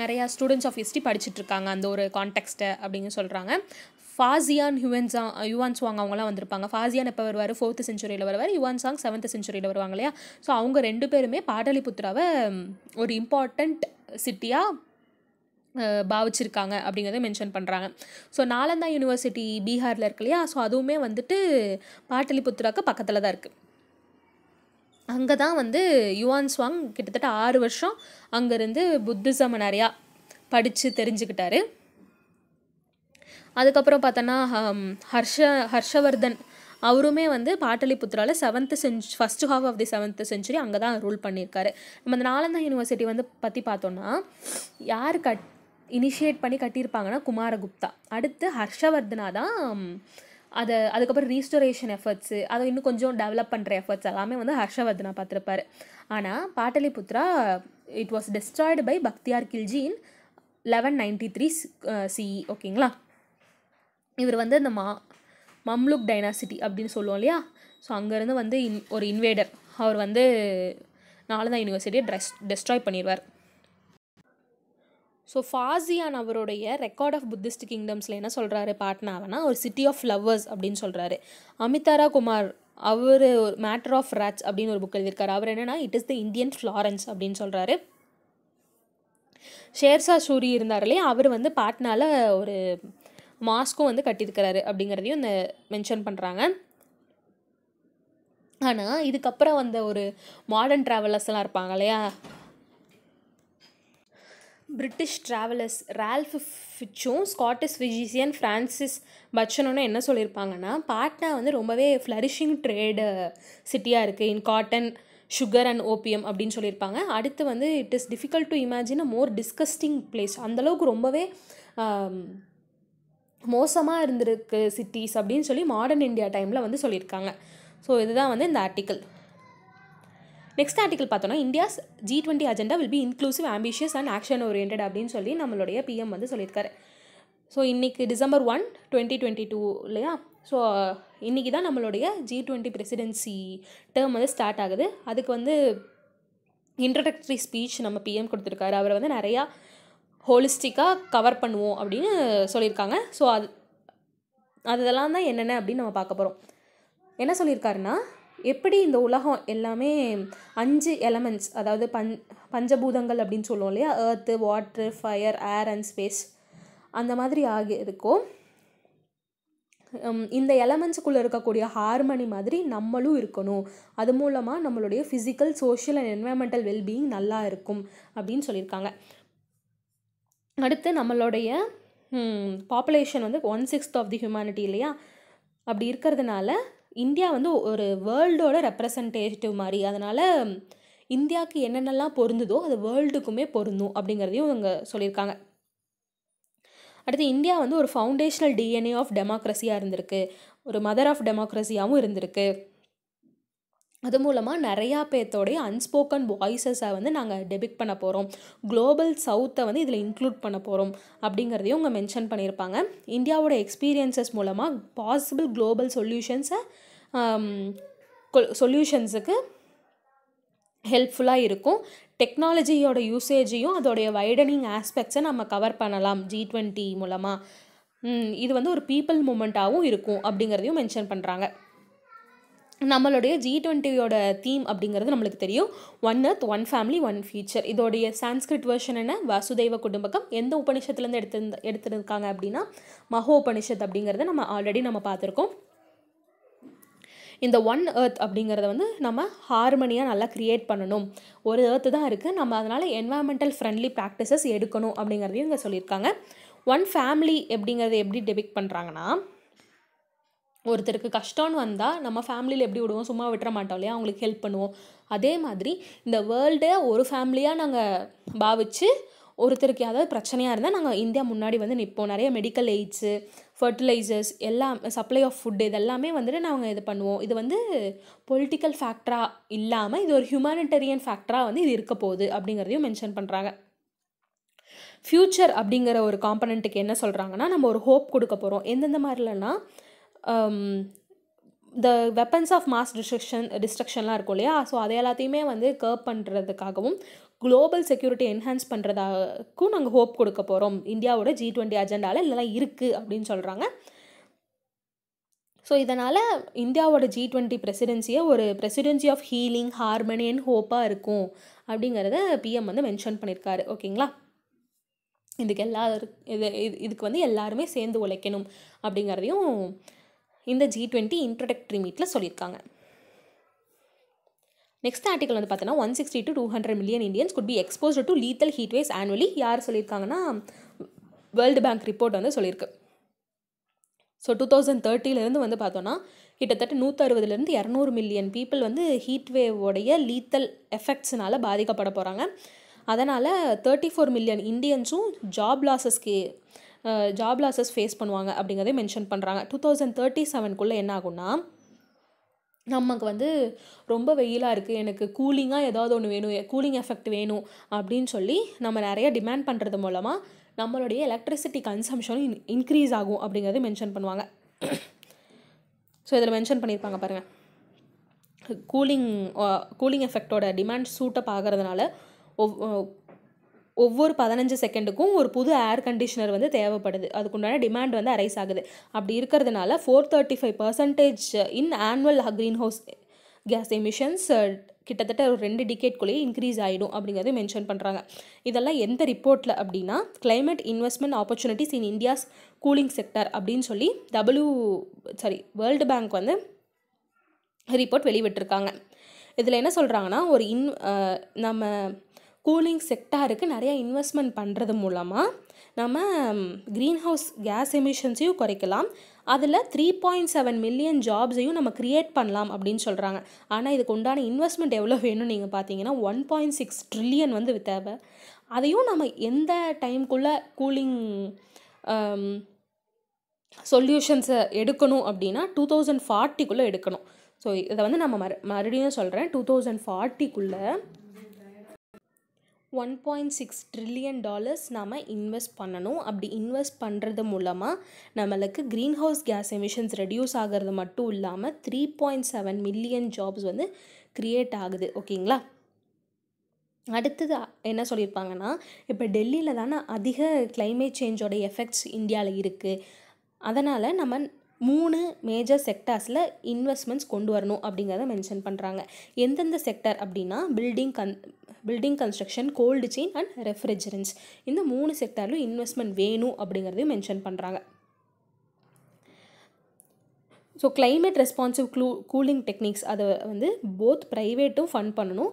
நிறையா ஸ்டூடெண்ட்ஸ் ஆஃப் ஹிஸ்ட்ரி படிச்சுட்டு இருக்காங்க. அந்த ஒரு கான்டெக்ஸ்ட்டை அப்படின்னு சொல்கிறாங்க ஃபாசியான் ஹுவன்ஸா யுவான் சுவாங் அவங்களாம் வந்திருப்பாங்க. ஃபாசியான் எப்போ வருவார்? ஃபோர்த்து செஞ்சுரியில் வருவார். யுவான் சாங் செவன்த் செஞ்சுரியில் வருவாங்க இல்லையா? ஸோ அவங்க ரெண்டு பேருமே பாடலிபுத்திராவை ஒரு இம்பார்ட்டண்ட் சிட்டியாக பாவிச்சிருக்காங்க அப்படிங்கிறத மென்ஷன் பண்ணுறாங்க ஸோ நாலந்தா யூனிவர்சிட்டி பீகாரில் இருக்கு இல்லையா? ஸோ அதுவுமே வந்துட்டு பாட்டலிபுத்ராக்கு பக்கத்தில் தான் இருக்குது அங்கே தான் வந்து யுவான் ஸ்வாங் கிட்டத்தட்ட ஆறு வருஷம் அங்கேருந்து புத்திசம் நிறையா படித்து தெரிஞ்சுக்கிட்டாரு. அதுக்கப்புறம் பார்த்தோன்னா ஹம், ஹர்ஷ ஹர்ஷவர்தன் அவருமே வந்து பாட்டலிபுத்திராவில் seventh change first half of the seventh century அங்கே தான் ரூல் பண்ணியிருக்காரு. நம்ம இந்த நாலந்தா யூனிவர்சிட்டி வந்து பற்றி பார்த்தோன்னா யார் கட் இனிஷியேட் பண்ணி கட்டியிருப்பாங்கன்னா குமாரகுப்தா. அடுத்து ஹர்ஷவர்தனா தான் அதை அதுக்கப்புறம் ரீஸ்டோரேஷன் எஃபர்ட்ஸு அதை இன்னும் கொஞ்சம் டெவலப் பண்ணுற எஃபர்ட்ஸ் எல்லாமே வந்து ஹர்ஷவர்தனா பார்த்துருப்பாரு. ஆனால் Pataliputra it was destroyed by Bakhtiyar Khilji in eleven ninety three CE ஓகேங்களா? இவர் வந்து இந்த மா மம்லுக் டைனாசிட்டி அப்படின்னு சொல்லுவோம் இல்லையா? ஸோ அங்கேருந்து வந்து இன் ஒரு இன்வேடர் அவர் வந்து நாலந்தா யூனிவர்சிட்டியை ட்ரெஸ் டெஸ்ட்ராய் பண்ணிடுவார் ஸோ ஃபாசியான் அவருடைய ரெக்கார்ட் ஆஃப் புத்திஸ்ட் கிங்டம்ஸில் என்ன சொல்கிறாரு பாட்னாவனா ஒரு சிட்டி ஆஃப் ஃப்ளவர்ஸ் அப்படின்னு சொல்கிறாரு அமிதாரா குமார் அவர் மேட்டர் ஆஃப் ராட்ஸ் அப்படின்னு ஒரு புக் எழுதியிருக்காரு. அவர் என்னென்னா it is the Indian Florence அப்படின்னு சொல்கிறாரு ஷேர்ஷா சூரி இருந்தார் இல்லையா? அவர் வந்து பாட்னால ஒரு மாஸ்க்கும் வந்து கட்டியிருக்கிறாரு அப்படிங்கிறதையும் இந்த மென்ஷன் பண்ணுறாங்க ஆனால் இதுக்கப்புறம் வந்த ஒரு மாடர்ன் ட்ராவலர்ஸ் எல்லாம் இருப்பாங்க இல்லையா? பிரிட்டிஷ் ட்ராவலர்ஸ் ரால்ஃப் ஃபிச்சும் ஸ்காட்டிஷ் ஃபிஜிசியன் ஃப்ரான்சிஸ் பச்சனும் என்ன சொல்லியிருப்பாங்கன்னா பாட்னா வந்து ரொம்பவே ஃப்ளரிஷிங் ட்ரேடு சிட்டியாக இருக்குது in cotton sugar and opium அப்படின்னு சொல்லியிருப்பாங்க. அடுத்து வந்து it is difficult to imagine a more disgusting place அந்தளவுக்கு ரொம்பவே மோசமாக இருந்திருக்கு சிட்டிஸ் அப்படின்னு சொல்லி மாடர்ன் இந்தியா டைமில் வந்து சொல்லியிருக்காங்க. ஸோ இதுதான் வந்து இந்த ஆர்டிக்கல் நெக்ஸ்ட் ஆர்டிகல் பார்த்தோன்னா India's G twenty agenda will be inclusive ambitious and action orient அப்படின்னு சொல்லி நம்மளுடைய பிஎம் வந்து சொல்லியிருக்காரு. ஸோ இன்றைக்கி December one twenty twenty two இல்லையா? ஸோ இன்றைக்கி தான் நம்மளுடைய ஜி டுவெண்ட்டி பிரசிடென்சி டேர்ம் வந்து ஸ்டார்ட் ஆகுது. அதுக்கு வந்து இன்ட்ரடக்டரி ஸ்பீச் நம்ம பிஎம் கொடுத்துருக்காரு. அவர் வந்து நிறையா ஹோலிஸ்டிக்காக கவர் பண்ணுவோம் அப்படின்னு சொல்லியிருக்காங்க. ஸோ அது அதெல்லாம் தான் என்னென்ன அப்படின்னு நம்ம பார்க்க போகிறோம் என்ன சொல்லியிருக்காருன்னா எப்படி இந்த உலகம் எல்லாமே அஞ்சு எலமெண்ட்ஸ் அதாவது பஞ் பஞ்சபூதங்கள் அப்படின்னு சொல்லுவோம் இல்லையா? Earth water fire air and space அந்த மாதிரி ஆகி இருக்கும். இந்த எலமெண்ட்ஸுக்குள்ளே இருக்கக்கூடிய ஹார்மனி மாதிரி நம்மளும் இருக்கணும். அது மூலமாக நம்மளுடைய physical social and environmental wellbeing நல்லா இருக்கும் அப்படின்னு சொல்லியிருக்காங்க. அடுத்து நம்மளுடைய பாப்புலேஷன் வந்து one sixth of the humanity இல்லையா? அப்படி இருக்கிறதுனால இந்தியா வந்து ஒரு வேர்ல்டோட ரெப்ரசன்டேட்டிவ் மாதிரி. அதனால் இந்தியாவுக்கு என்னென்னலாம் பொருந்துதோ அது வேர்ல்டுக்குமே பொருந்தும் அப்படிங்கிறதையும் இவங்க சொல்லியிருக்காங்க. அடுத்து இந்தியா வந்து ஒரு ஃபவுண்டேஷனல் டிஎன்ஏ ஆஃப் டெமோக்ரஸியாக இருந்திருக்கு. ஒரு மதர் ஆஃப் டெமோக்ரஸியாகவும் இருந்திருக்கு. அது மூலமாக நிறையா பேர்த்தோடைய அன்ஸ்போக்கன் வாய்ஸஸை வந்து நாங்கள் டெபிக் பண்ண போகிறோம் குளோபல் சவுத்தை வந்து இதில் இன்க்ளூட் பண்ண போகிறோம் அப்படிங்கிறதையும் அவங்க மென்ஷன் பண்ணியிருப்பாங்க இந்தியாவோட எக்ஸ்பீரியன்சஸ் மூலமாக பாசிபிள் குளோபல் சொல்யூஷன்ஸை சொல்யூஷன்ஸுக்கு ஹெல்ப்ஃபுல்லாக இருக்கும். டெக்னாலஜியோட யூசேஜையும் அதோடைய வைடனிங் ஆஸ்பெக்ட்ஸை நம்ம கவர் பண்ணலாம் ஜி டுவெண்ட்டி மூலமாக இது வந்து ஒரு பீப்புள் மூமெண்ட்டாகவும் இருக்கும் அப்படிங்கிறதையும் மென்ஷன் பண்ணுறாங்க நம்மளுடைய ஜி டுவெண்ட்டியோட தீம் அப்படிங்கிறது நம்மளுக்கு தெரியும். ஒன் அர்த் ஒன் ஃபேமிலி ஒன் ஃபியூச்சர் இதோடைய சான்ஸ்கிரிட் வெர்ஷன் என்ன? வாசுதேவ குடும்பக்கம் எந்த உபனிஷத்துலேருந்து எடுத்து எடுத்திருக்காங்க அப்படின்னா மகோ உபனிஷத் அப்படிங்கிறத நம்ம ஆல்ரெடி நம்ம பார்த்துருக்கோம். இந்த ஒன் ஏர்த் அப்படிங்கிறத வந்து நம்ம ஹார்மனியாக நல்லா க்ரியேட் பண்ணணும். ஒரு ஏர்த்து தான் இருக்குது நம்ம அதனால் என்வாயன்மெண்டல் ஃப்ரெண்ட்லி ப்ராக்டிசஸ் எடுக்கணும் அப்படிங்கிறதையும் இங்கே சொல்லியிருக்காங்க. ஒன் ஃபேமிலி அப்படிங்கிறத எப்படி டெபிக் பண்ணுறாங்கன்னா ஒருத்தருக்கு கஷ்டம்னு வந்தால் நம்ம ஃபேமிலியில் எப்படி விடுவோம்? சும்மா விட்டுற மாட்டோம் இல்லையா? அவங்களுக்கு ஹெல்ப் பண்ணுவோம். அதே மாதிரி இந்த வேர்ல்டே ஒரு ஃபேமிலியாக நாங்கள் பாவிச்சு ஒருத்தருக்கு ஏதாவது பிரச்சனையாக இருந்தால் நாங்கள் இந்தியா முன்னாடி வந்து நிற்போம் நிறைய மெடிக்கல் எய்ட்ஸு ஃபர்டிலைசர்ஸ் எல்லாம் சப்ளை ஆஃப் ஃபுட் இதெல்லாமே வந்துட்டு நாங்கள் இது பண்ணுவோம். இது வந்து பொலிட்டிக்கல் ஃபேக்டராக இல்லாமல் இது ஒரு ஹியூமானிட்டரியன் ஃபேக்டராக வந்து இது இருக்க போகுது அப்படிங்கிறதையும் மென்ஷன் பண்ணுறாங்க ஃப்யூச்சர் அப்படிங்கிற ஒரு காம்பனண்ட்டுக்கு என்ன சொல்கிறாங்கன்னா நம்ம ஒரு ஹோப் கொடுக்க போகிறோம் எந்தெந்த மாதிரிலன்னா the weapons of mass destruction டிஸ்ட்ரக்ஷன்லாம் இருக்கும் இல்லையா? ஸோ அதை எல்லாத்தையுமே வந்து கர்ப் பண்ணுறதுக்காகவும் குளோபல் செக்யூரிட்டி என்ஹான்ஸ் பண்ணுறதாக்கும் நாங்கள் ஹோப் கொடுக்க போகிறோம் இந்தியாவோட ஜி டுவெண்ட்டி அஜெண்டாவில் இதெல்லாம் இருக்குது அப்படின்னு சொல்கிறாங்க ஸோ இதனால் இந்தியாவோட ஜி டுவெண்ட்டி பிரசிடென்சியை ஒரு presidency of healing harmony and ஹோப்பாக இருக்கும் அப்படிங்கிறத பிஎம் வந்து மென்ஷன் பண்ணியிருக்காரு ஓகேங்களா இதுக்கு எல்லா இது இது- இதுக்கு வந்து எல்லாருமே சேர்ந்து உழைக்கணும் அப்படிங்கிறதையும் இந்த ஜி டுவெண்ட்டி இன்ட்ரடக்டரி மீட்டில் சொல்லியிருக்காங்க. நெக்ஸ்ட் ஆர்டிகல் வந்து பார்த்தோன்னா one sixty to two hundred million Indians could be exposed to lethal heat waves annually யார் சொல்லியிருக்காங்கன்னா வேர்ல்டு பேங்க் ரிப்போர்ட் வந்து சொல்லியிருக்கு. ஸோ டூ தௌசண்ட் தேர்ட்டிலேருந்து வந்து பார்த்தோன்னா கிட்டத்தட்ட நூற்றறுபதுலேருந்து இரநூறு மில்லியன் பீப்புள் வந்து ஹீட் வேவோடைய லீத்தல் எஃபெக்ட்ஸ்னால் பாதிக்கப்பட போகிறாங்க அதனால் தேர்ட்டி ஃபோர் மில்லியன் இண்டியன்ஸும் ஜாப் லாஸஸ்க்கு ஜாப் லாஸஸ் ஃபேஸ் பண்ணுவாங்க அப்படிங்கிறதே மென்ஷன் பண்ணுறாங்க டூ தௌசண்ட் தேர்ட்டி செவனுக்குள்ளே என்ன ஆகும்னா நமக்கு வந்து ரொம்ப வெயிலாக இருக்குது எனக்கு கூலிங்காக ஏதாவது ஒன்று வேணும். கூலிங் எஃபெக்ட் வேணும் அப்படின்னு சொல்லி நம்ம நிறைய டிமாண்ட் பண்ணுறது மூலமாக நம்மளுடைய எலக்ட்ரிசிட்டி கன்சம்ஷனும் இன்க்ரீஸ் ஆகும் அப்படிங்கிறது மென்ஷன் பண்ணுவாங்க. ஸோ இதில் மென்ஷன் பண்ணியிருப்பாங்க பாருங்கள் கூலிங் கூலிங் எஃபெக்டோட டிமாண்ட் சூட்டப் ஆகிறதுனால ஒவ் ஒவ்வொரு பதினஞ்சு செகண்டுக்கும் ஒரு புது ஏர் கண்டிஷனர் வந்து தேவைப்படுது. அதுக்குண்டான டிமாண்ட் வந்து அரைஸ் ஆகுது. அப்படி இருக்கிறதுனால four thirty five percentage in annual greenhouse gas emissions கிட்டத்தட்ட ஒரு ரெண்டு டிகேட்குள்ளேயே இன்க்ரீஸ் ஆகிடும் அப்படிங்கிறது மென்ஷன் பண்ணுறாங்க இதெல்லாம் எந்த ரிப்போர்ட்டில் அப்படின்னா climate investment opportunities in India's cooling sector அப்படின்னு சொல்லி டபிள்யூ சாரி வேர்ல்டு பேங்க் வந்து ரிப்போர்ட் வெளிவிட்டிருக்காங்க இதில் என்ன சொல்கிறாங்கன்னா ஒரு இன் நம்ம கூலிங் செக்டாருக்கு நிறையா இன்வெஸ்ட்மெண்ட் பண்ணுறது மூலமாக நம்ம க்ரீன் ஹவுஸ் கேஸ் எமிஷன்ஸையும் குறைக்கலாம். அதில் த்ரீ பாயிண்ட் செவன் மில்லியன் ஜாப்ஸையும் நம்ம க்ரியேட் பண்ணலாம் அப்படின்னு சொல்கிறாங்க ஆனால் இதுக்கு உண்டான இன்வெஸ்ட்மெண்ட் எவ்வளோ வேணும்னு நீங்கள் பார்த்தீங்கன்னா ஒன் பாயிண்ட் சிக்ஸ் ட்ரில்லியன் வந்து தேவை. அதையும் நம்ம எந்த டைம்குள்ளே கூலிங் சொல்யூஷன்ஸை எடுக்கணும் அப்படின்னா டூ தௌசண்ட் ஃபார்ட்டிக்குள்ளே எடுக்கணும். ஸோ இதை வந்து நம்ம மறு மறுபடியும் சொல்கிறேன் two thousand ஃபார்ட்டிக்குள்ளே one point six trillion dollars நாம் இன்வெஸ்ட் பண்ணணும். அப்படி இன்வெஸ்ட் பண்ணுறது மூலமாக நம்மளுக்கு green house gas emissions reduce ஆகிறது மட்டும் இல்லாமல் three point seven million jobs வந்து க்ரியேட் ஆகுது. ஓகேங்களா? அடுத்தது என்ன சொல்லியிருப்பாங்கன்னா இப்போ டெல்லியில் தானே அதிக கிளைமேட் சேஞ்சோட எஃபெக்ட்ஸ் இந்தியாவில் இருக்குது அதனால் நம்ம மூணு மேஜர் செக்டார்ஸில் இன்வெஸ்ட்மெண்ட்ஸ் கொண்டு வரணும் அப்படிங்கிறத மென்ஷன் பண்ணுறாங்க எந்தெந்த செக்டர் அப்படின்னா building gun building construction cold chain and refrigerants இந்த மூணு செக்டார்லையும் இன்வெஸ்ட்மெண்ட் வேணும் அப்படிங்கிறதையும் மென்ஷன் பண்ணுறாங்க ஸோ கிளைமேட் ரெஸ்பான்சிவ் க்ளூ கூலிங் டெக்னிக்ஸ் அதை வந்து போத் ப்ரைவேட்டும் ஃபண்ட் பண்ணணும்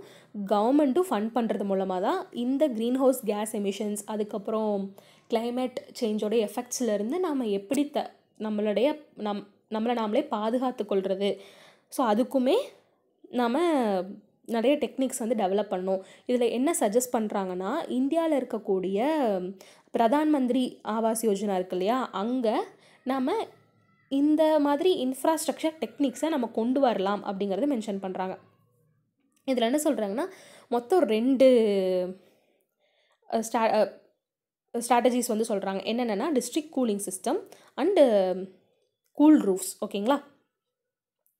கவர்மெண்ட்டும் ஃபண்ட் பண்ணுறது மூலமாக தான் இந்த க்ரீன் ஹவுஸ் கேஸ் எமிஷன்ஸ் அதுக்கப்புறம் கிளைமேட் சேஞ்சோட எஃபெக்ட்ஸ்லேருந்து நாம் எப்படி த நம்மளுடைய நம் நம்மளை நாமளே பாதுகாத்து கொள்வது ஸோ அதுக்குமே நாம் நிறைய டெக்னிக்ஸ் வந்து டெவலப் பண்ணோம் இதில் என்ன சஜஸ்ட் பண்ணுறாங்கன்னா இந்தியாவில் இருக்கக்கூடிய பிரதான் மந்திரி ஆவாஸ் யோஜனா இருக்கு இல்லையா? அங்கே நாம் இந்த மாதிரி இன்ஃப்ராஸ்ட்ரக்சர் டெக்னிக்ஸை நம்ம கொண்டு வரலாம் அப்படிங்கிறத மென்ஷன் பண்ணுறாங்க இதில் என்ன சொல்கிறாங்கன்னா மொத்தம் ரெண்டு ஸ்டா ஸ்ட்ராட்டஜிஸ் வந்து சொல்கிறாங்க என்னென்னா district cooling system and cool roofs ஓகேங்களா?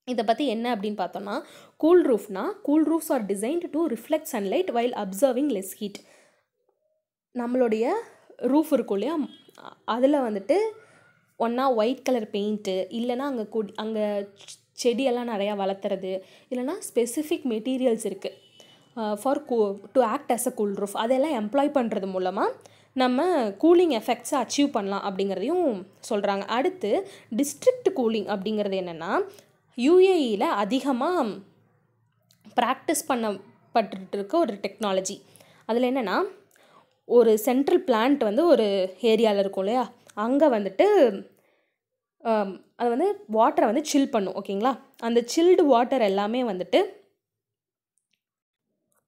இதை பற்றி என்ன அப்படின்னு பார்த்தோம்னா cool ரூஃப்னா cool roofs are designed to reflect sunlight while absorbing less heat நம்மளுடைய ரூஃப் இருக்கும் இல்லையா? அதில் வந்துட்டு ஒன்றா ஒயிட் கலர் பெயிண்ட்டு இல்லைனா அங்கே கொடி அங்கே செடியெல்லாம் நிறையா வளர்த்துறது இல்லைனா ஸ்பெசிஃபிக் மெட்டீரியல்ஸ் இருக்குது ஃபார் கூ to act as a cool roof அதெல்லாம் எம்ப்ளாய் பண்ணுறது மூலமாக நம்ம கூலிங் எஃபெக்ட்ஸை அச்சீவ் பண்ணலாம் அப்படிங்கிறதையும் சொல்கிறாங்க அடுத்து டிஸ்ட்ரிக்ட் கூலிங் அப்படிங்கிறது என்னென்னா யூஏஇயில் அதிகமாக ப்ராக்டிஸ் பண்ணப்பட்டு இருக்க ஒரு டெக்னாலஜி அதில் என்னென்னா ஒரு சென்ட்ரல் பிளான்ட் வந்து ஒரு ஏரியாவில் இருக்கும் இல்லையா? அங்கே வந்துட்டு அது வந்து வாட்டரை வந்து சில் பண்ணும் ஓகேங்களா? அந்த சில்டு வாட்டர் எல்லாமே வந்துட்டு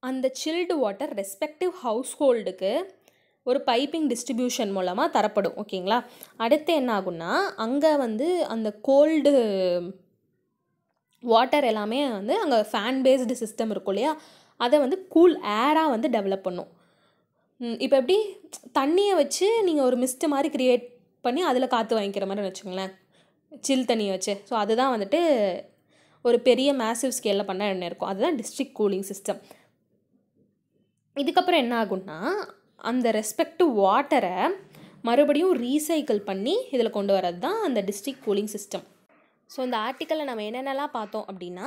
அந்த சில்டு வாட்டர் ரெஸ்பெக்டிவ் ஹவுஸ்ஹோல்டுக்கு ஒரு பைப்பிங் டிஸ்ட்ரிபியூஷன் மூலமாக தரப்படும் ஓகேங்களா? அடுத்து என்ன ஆகும்னா அங்கே வந்து அந்த கோல்டு வாட்டர் எல்லாமே வந்து அங்கே ஃபேன் பேஸ்டு சிஸ்டம் இருக்கும் இல்லையா? அதை வந்து கூல் ஏராக வந்து டெவலப் பண்ணும். இப்போ எப்படி? தண்ணியை வச்சு நீங்கள் ஒரு மிஸ்ட்டு மாதிரி க்ரியேட் பண்ணி அதில் காற்று வாங்கிக்கிற மாதிரி வச்சுங்களேன் சில் தண்ணியை வச்சு. ஸோ அதுதான் வந்துட்டு ஒரு பெரிய மேசிவ் ஸ்கேலில் பண்ண என்ன இருக்கும். அதுதான் டிஸ்ட்ரிக்ட் கூலிங் சிஸ்டம் இதுக்கப்புறம் என்ன ஆகும்னா அந்த ரெஸ்பெக்டிவ் வாட்டரை மறுபடியும் ரீசைக்கிள் பண்ணி இதில் கொண்டு வரது தான் அந்த டிஸ்ட்ரிக்ட் கூலிங் சிஸ்டம் ஸோ இந்த ஆர்டிக்கலில் நம்ம என்னென்னலாம் பார்த்தோம் அப்படின்னா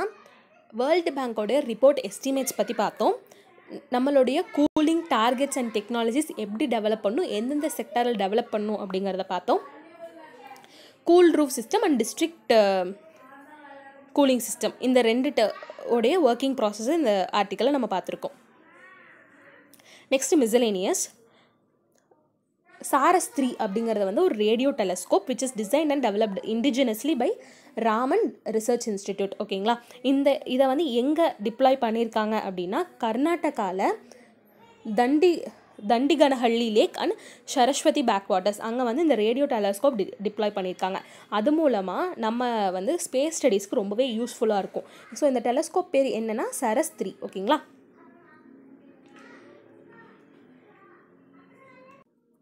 வேர்ல்டு பேங்கோடைய ரிப்போர்ட் எஸ்டிமேட்ஸ் பற்றி பார்த்தோம். நம்மளுடைய கூலிங் டார்கெட்ஸ் அண்ட் டெக்னாலஜிஸ் எப்படி டெவலப் பண்ணும் எந்தெந்த செக்டரில் டெவலப் பண்ணும் அப்படிங்கிறத பார்த்தோம். Cool roof system and district cooling system இந்த ரெண்டு உடைய ஒர்க்கிங் ப்ராசஸ் இந்த ஆர்டிக்கலை நம்ம பார்த்துருக்கோம். நெக்ஸ்ட் மிசலேனியஸ் சாரஸ் த்ரீ அப்படிங்கிறது வந்து ஒரு radio telescope which is design and developed indigenously by Raman research institute ஓகேங்களா இந்த இதை வந்து எங்கே டிப்ளாய் பண்ணியிருக்காங்க அப்படின்னா கர்நாடகாவில் தண்டி Dandiganahalli lake and Saraswati backwaters அங்கே வந்து இந்த ரேடியோ டெலஸ்கோப் டி டிப்ளாய் பண்ணியிருக்காங்க அது மூலமாக நம்ம வந்து ஸ்பேஸ் ஸ்டடீஸ்க்கு ரொம்பவே யூஸ்ஃபுல்லாக இருக்கும். ஸோ இந்த டெலஸ்கோப் பேர் என்னென்னா சரஸ் த்ரீ ஓகேங்களா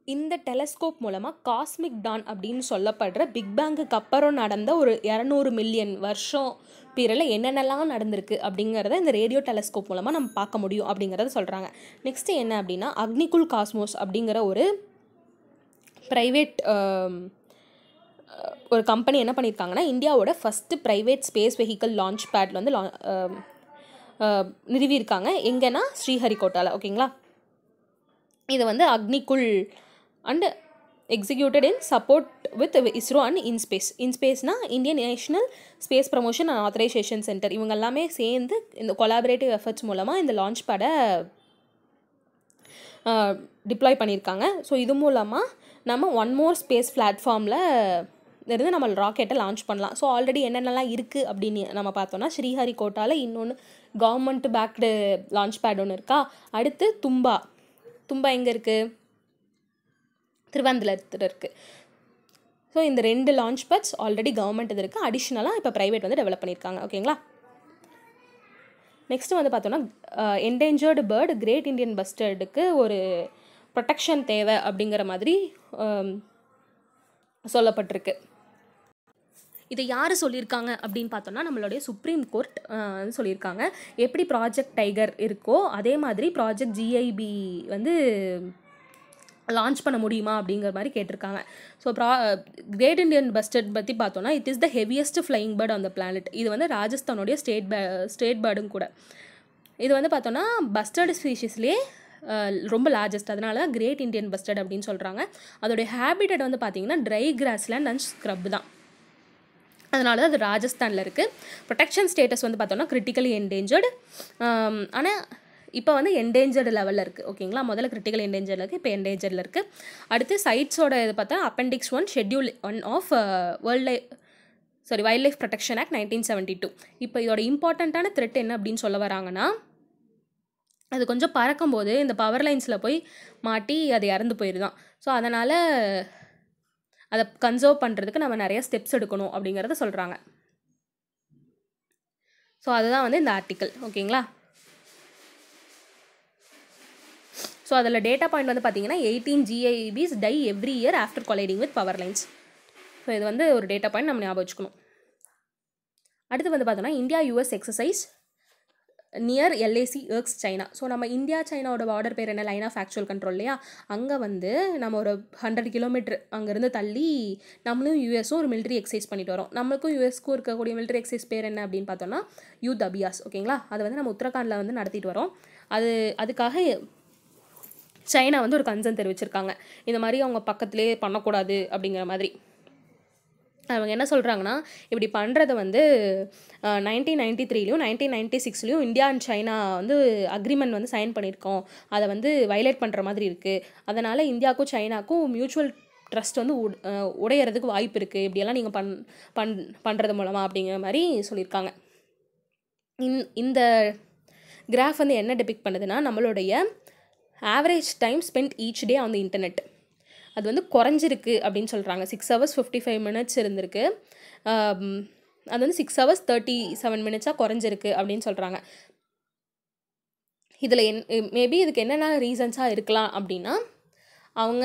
இந்த டெலஸ்கோப் மூலமாக காஸ்மிக் டான் அப்படின்னு சொல்லப்படுற பிக் பேங்குக்கு அப்புறம் நடந்த ஒரு இரநூறு மில்லியன் வருஷம் பீரியடில் என்னென்னலாம் நடந்திருக்கு அப்படிங்கிறத இந்த ரேடியோ டெலஸ்கோப் மூலமாக நம்ம பார்க்க முடியும் அப்படிங்கிறத சொல்கிறாங்க நெக்ஸ்ட்டு என்ன அப்படின்னா அக்னிகுல் காஸ்மோஸ் அப்படிங்கிற ஒரு ப்ரைவேட் ஒரு கம்பெனி என்ன பண்ணியிருக்காங்கன்னா இந்தியாவோட first private space vehicle launch பேட்ல வந்து லா நிறுவியிருக்காங்க. எங்கன்னா ஸ்ரீஹரிகோட்டாவில் ஓகேங்களா இது வந்து Agnikul and executed in support with ISRO and InSpace இன்ஸ்பேஸ்னால் Indian national space promotion and authorisation centre இவங்க எல்லாமே சேர்ந்து இந்த கொலாபரேட்டிவ் எஃபர்ட்ஸ் மூலமாக இந்த லான்ச் பேடை டிப்ளாய் பண்ணியிருக்காங்க. ஸோ இது மூலமாக நம்ம ஒன் மோர் ஸ்பேஸ் பிளாட்ஃபார்மில் இருந்து நம்ம ராக்கெட்டை லான்ச் பண்ணலாம். ஸோ ஆல்ரெடி என்னென்னலாம் இருக்குது அப்படின்னு நம்ம பார்த்தோன்னா ஸ்ரீஹரிகோட்டாவில் இன்னொன்று கவர்மெண்ட் பேக்டு லான்ச் பேட் ஒன்று இருக்கா? அடுத்து தும்பா. தும்பா எங்கே இருக்குது திருவந்தலத்தில் இருக்குது ஸோ இந்த ரெண்டு லான்ச் பேட்ஸ் ஆல்ரெடி கவர்மெண்ட் இது இருக்குது அடிஷ்னலாக இப்போ ப்ரைவேட் வந்து டெவலப் பண்ணியிருக்காங்க ஓகேங்களா நெக்ஸ்ட்டு வந்து பார்த்தோன்னா என்டேஞ்சர்டு பேர்டு கிரேட் இண்டியன் பஸ்டர்டுக்கு ஒரு ப்ரொடெக்ஷன் தேவை அப்படிங்கிற மாதிரி சொல்லப்பட்டிருக்கு. இதை யார் சொல்லியிருக்காங்க அப்படின்னு பார்த்தோன்னா நம்மளுடைய சுப்ரீம் கோர்ட் வந்து சொல்லியிருக்காங்க. எப்படி ப்ராஜெக்ட் டைகர் இருக்கோ அதே மாதிரி ப்ராஜெக்ட் ஜிஐபி வந்து லான்ச் பண்ண முடியுமா அப்படிங்கிற மாதிரி கேட்டிருக்காங்க. ஸோ ப்ரா கிரேட் இண்டியன் பஸ்டர்ட் பற்றி பார்த்தோன்னா it is the heaviest flying bird on the planet இது வந்து ராஜஸ்தானுடைய ஸ்டேட் பே ஸ்டேட் பேர்டும் கூட. இது வந்து பார்த்தோன்னா பஸ்டர்டு ஸ்பீஷிஸ்லேயே ரொம்ப லார்ஜஸ்ட் அதனால தான் கிரேட் இண்டியன் பஸ்டர்ட் அப்படின்னு சொல்கிறாங்க அதோடைய ஹேபிட்டட் வந்து பார்த்திங்கன்னா ட்ரை கிராஸ்லேண்ட் அண்ட் ஸ்க்ரப் தான். அதனால தான் அது ராஜஸ்தானில் இருக்குது ப்ரொடெக்ஷன் ஸ்டேட்டஸ் வந்து பார்த்தோன்னா கிரிட்டிக்கலி என்டேஞ்சர்டு ஆனால் இப்போ வந்து என்டேஞ்சர்டு லெவலில் இருக்குது ஓகேங்களா முதல்ல கிரிட்டிக்கல் என்டேஞ்சரில் இருக்குது இப்போ என்டேஞ்சரில் இருக்குது அடுத்து சைட்ஸோட இது பார்த்தா appendix one schedule one of world life sorry wild life protection act nineteen seventy two இப்போ இதோட இம்பார்ட்டண்ட்டான த்ரெட் என்ன அப்படின்னு சொல்ல வராங்கன்னா அது கொஞ்சம் பறக்கும்போது இந்த பவர் லைன்ஸில் போய் மாட்டி அது இறந்து போயிடுதான் ஸோ அதனால் அதை கன்சர்வ் பண்ணுறதுக்கு நம்ம நிறைய ஸ்டெப்ஸ் எடுக்கணும் அப்படிங்கிறத சொல்கிறாங்க ஸோ அதுதான் வந்து இந்த ஆர்டிக்கல் ஓகேங்களா ஸோ அதில் டேட்டா பாயிண்ட் வந்து பார்த்தீங்கன்னா eighteen GIBs die every year after colliding with power lines so இது வந்து ஒரு டேட்டா பாயிண்ட் நம்ம ஞாபகம் வச்சுக்கணும். அடுத்து வந்து பார்த்தோன்னா India US exercise near LAC irks China so நம்ம இந்தியா சைனாவோட பார்டர் பேர் என்ன? லைன் ஆஃப் ஆக்சுவல் கண்ட்ரோல் இல்லையா? அங்கே வந்து நம்ம ஒரு ஹண்ட்ரட் கிலோமீட்டர் அங்கேருந்து தள்ளி நம்மளும் யூஎஸும் ஒரு மிலிட்ரி எக்ஸசைஸ் பண்ணிட்டு வரோம். நம்மளுக்கும் யூஎஸ்க்கும் இருக்கக்கூடிய மிலிட்ரி எக்ஸசைஸ் பேர் என்ன அப்படின்னு பார்த்தோம்னா யூத் அபியாஸ் ஓகேங்களா அதை வந்து நம்ம உத்தரகாண்டில் வந்து நடத்திட்டு வரோம். அது அதுக்காக சைனா வந்து ஒரு கன்சர்ன் தெரிவிச்சிருக்காங்க இந்த மாதிரி அவங்க பக்கத்துலேயே பண்ணக்கூடாது அப்படிங்கிற மாதிரி. அவங்க என்ன சொல்கிறாங்கன்னா இப்படி பண்ணுறத வந்து நைன்டீன் நைன்டி த்ரீலையும் நைன்டீன் நைன்டி சிக்ஸ்லையும் இந்தியா அண்ட் சைனா வந்து அக்ரிமெண்ட் வந்து சைன் பண்ணியிருக்கோம். அதை வந்து வைலேட் பண்ணுற மாதிரி இருக்குது அதனால் இந்தியாவுக்கும் சைனாக்கும் மியூச்சுவல் ட்ரஸ்ட் வந்து உட் அஹ் வாய்ப்பு இருக்குது இப்படியெல்லாம் நீங்கள் பண் பண் பண்ணுறது மூலமாக அப்படிங்கிற மாதிரி சொல்லியிருக்காங்க. இந் இந்த கிராஃப் வந்து என்ன டெபிக் பண்ணுதுன்னா நம்மளுடைய average time spend each day on the internet அது வந்து குறைஞ்சிருக்கு அப்படின்னு சொல்கிறாங்க six hours fifty five minutes இருந்திருக்கு அது வந்து சிக்ஸ் ஹவர்ஸ் தேர்ட்டி செவன் மினிட்ஸாக குறைஞ்சிருக்கு அப்படின்னு சொல்கிறாங்க இதில் என் மேபி இதுக்கு என்னென்ன ரீசன்ஸாக இருக்கலாம் அப்படின்னா அவங்க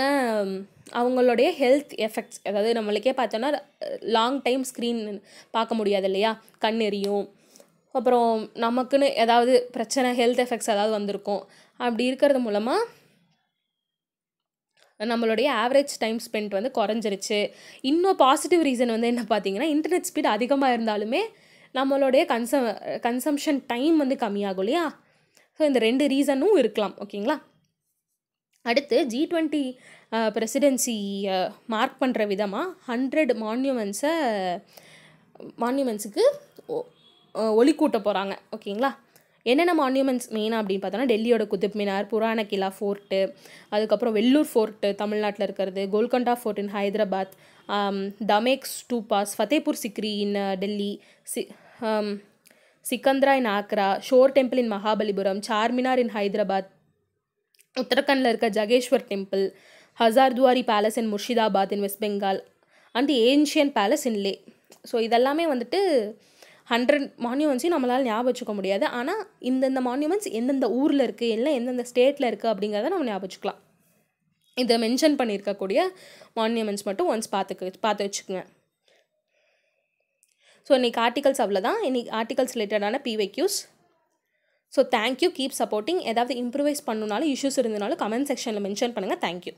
அவங்களுடைய ஹெல்த் எஃபெக்ட்ஸ் அதாவது நம்மளுக்கே பார்த்தோன்னா லாங் டைம் ஸ்க்ரீன் பார்க்க முடியாது இல்லையா? கண் எரியும் அப்புறம் நமக்குன்னு ஏதாவது பிரச்சனை ஹெல்த் எஃபெக்ட்ஸ் ஏதாவது வந்திருக்கும். அப்படி இருக்கிறது மூலமாக நம்மளுடைய ஆவரேஜ் டைம் ஸ்பெண்ட் வந்து குறைஞ்சிருச்சு. இன்னும் பாசிட்டிவ் ரீசன் வந்து என்ன பார்த்தீங்கன்னா இன்டர்நெட் ஸ்பீட் அதிகமாக இருந்தாலுமே நம்மளுடைய கன்சம் கன்சம்ஷன் டைம் வந்து கம்மியாகும் இல்லையா? ஸோ இந்த ரெண்டு ரீசனும் இருக்கலாம் ஓகேங்களா? அடுத்து ஜி டுவெண்ட்டி பிரசிடென்சி மார்க் பண்ணுற விதமாக ஹண்ட்ரட் மான்யூமெண்ட்ஸை மான்யூமெண்ட்ஸுக்கு ஒளி கூட்ட போகிறாங்க ஓகேங்களா? என்னென்ன மான்யூமெண்ட்ஸ் மெயினாக அப்படின்னு பார்த்தோன்னா டெல்லியோட குத்துப் மினார் புராண கிலா ஃபோர்ட்டு அதுக்கப்புறம் வெள்ளூர் ஃபோர்ட்டு தமிழ்நாட்டில் இருக்கிறது கோல்கண்டா ஃபோர்ட் இன் ஹைதராபாத் தமேக்ஸ் டூபாஸ் Fatehpur Sikri in Delhi C Sikandra in Agra shore temple in Mahabalipuram Charminar in Hyderabad உத்தரகண்டில் இருக்க Jageshwar temple Hazarduari palace in Murshidabad in West Bengal and the ancient palace in Leh so இதெல்லாமே வந்துட்டு hundred மான்யூமெண்ட்ஸையும் நம்மளால் ஞாபகம் வச்சுக்க முடியாது. ஆனால் இந்தந்த மான்யூமெண்ட்ஸ் எந்தெந்த ஊரில் இருக்குது இல்லை எந்தெந்த ஸ்டேட்டில் இருக்குது அப்படிங்கிறத நம்ம ஞாபகம் வச்சுக்கலாம். இதை மென்ஷன் பண்ணியிருக்கக்கூடிய மான்யூமெண்ட்ஸ் மட்டும் ஒன்ஸ் பார்த்துக்க பார்த்து வச்சுக்கோங்க. ஸோ இன்றைக்கி ஆர்டிகல்ஸ் அவ்வளோதான் இன்றைக்கி ஆர்டிகல்ஸ் ரிலேட்டடான PYQs so thank you keep supporting ஏதாவது இம்ப்ரூவைஸ் பண்ணுனாலும் இஷ்யூஸ் இருந்தனாலும் கமெண்ட் செக்ஷனில் மென்ஷன் பண்ணுங்கள் தேங்க்யூ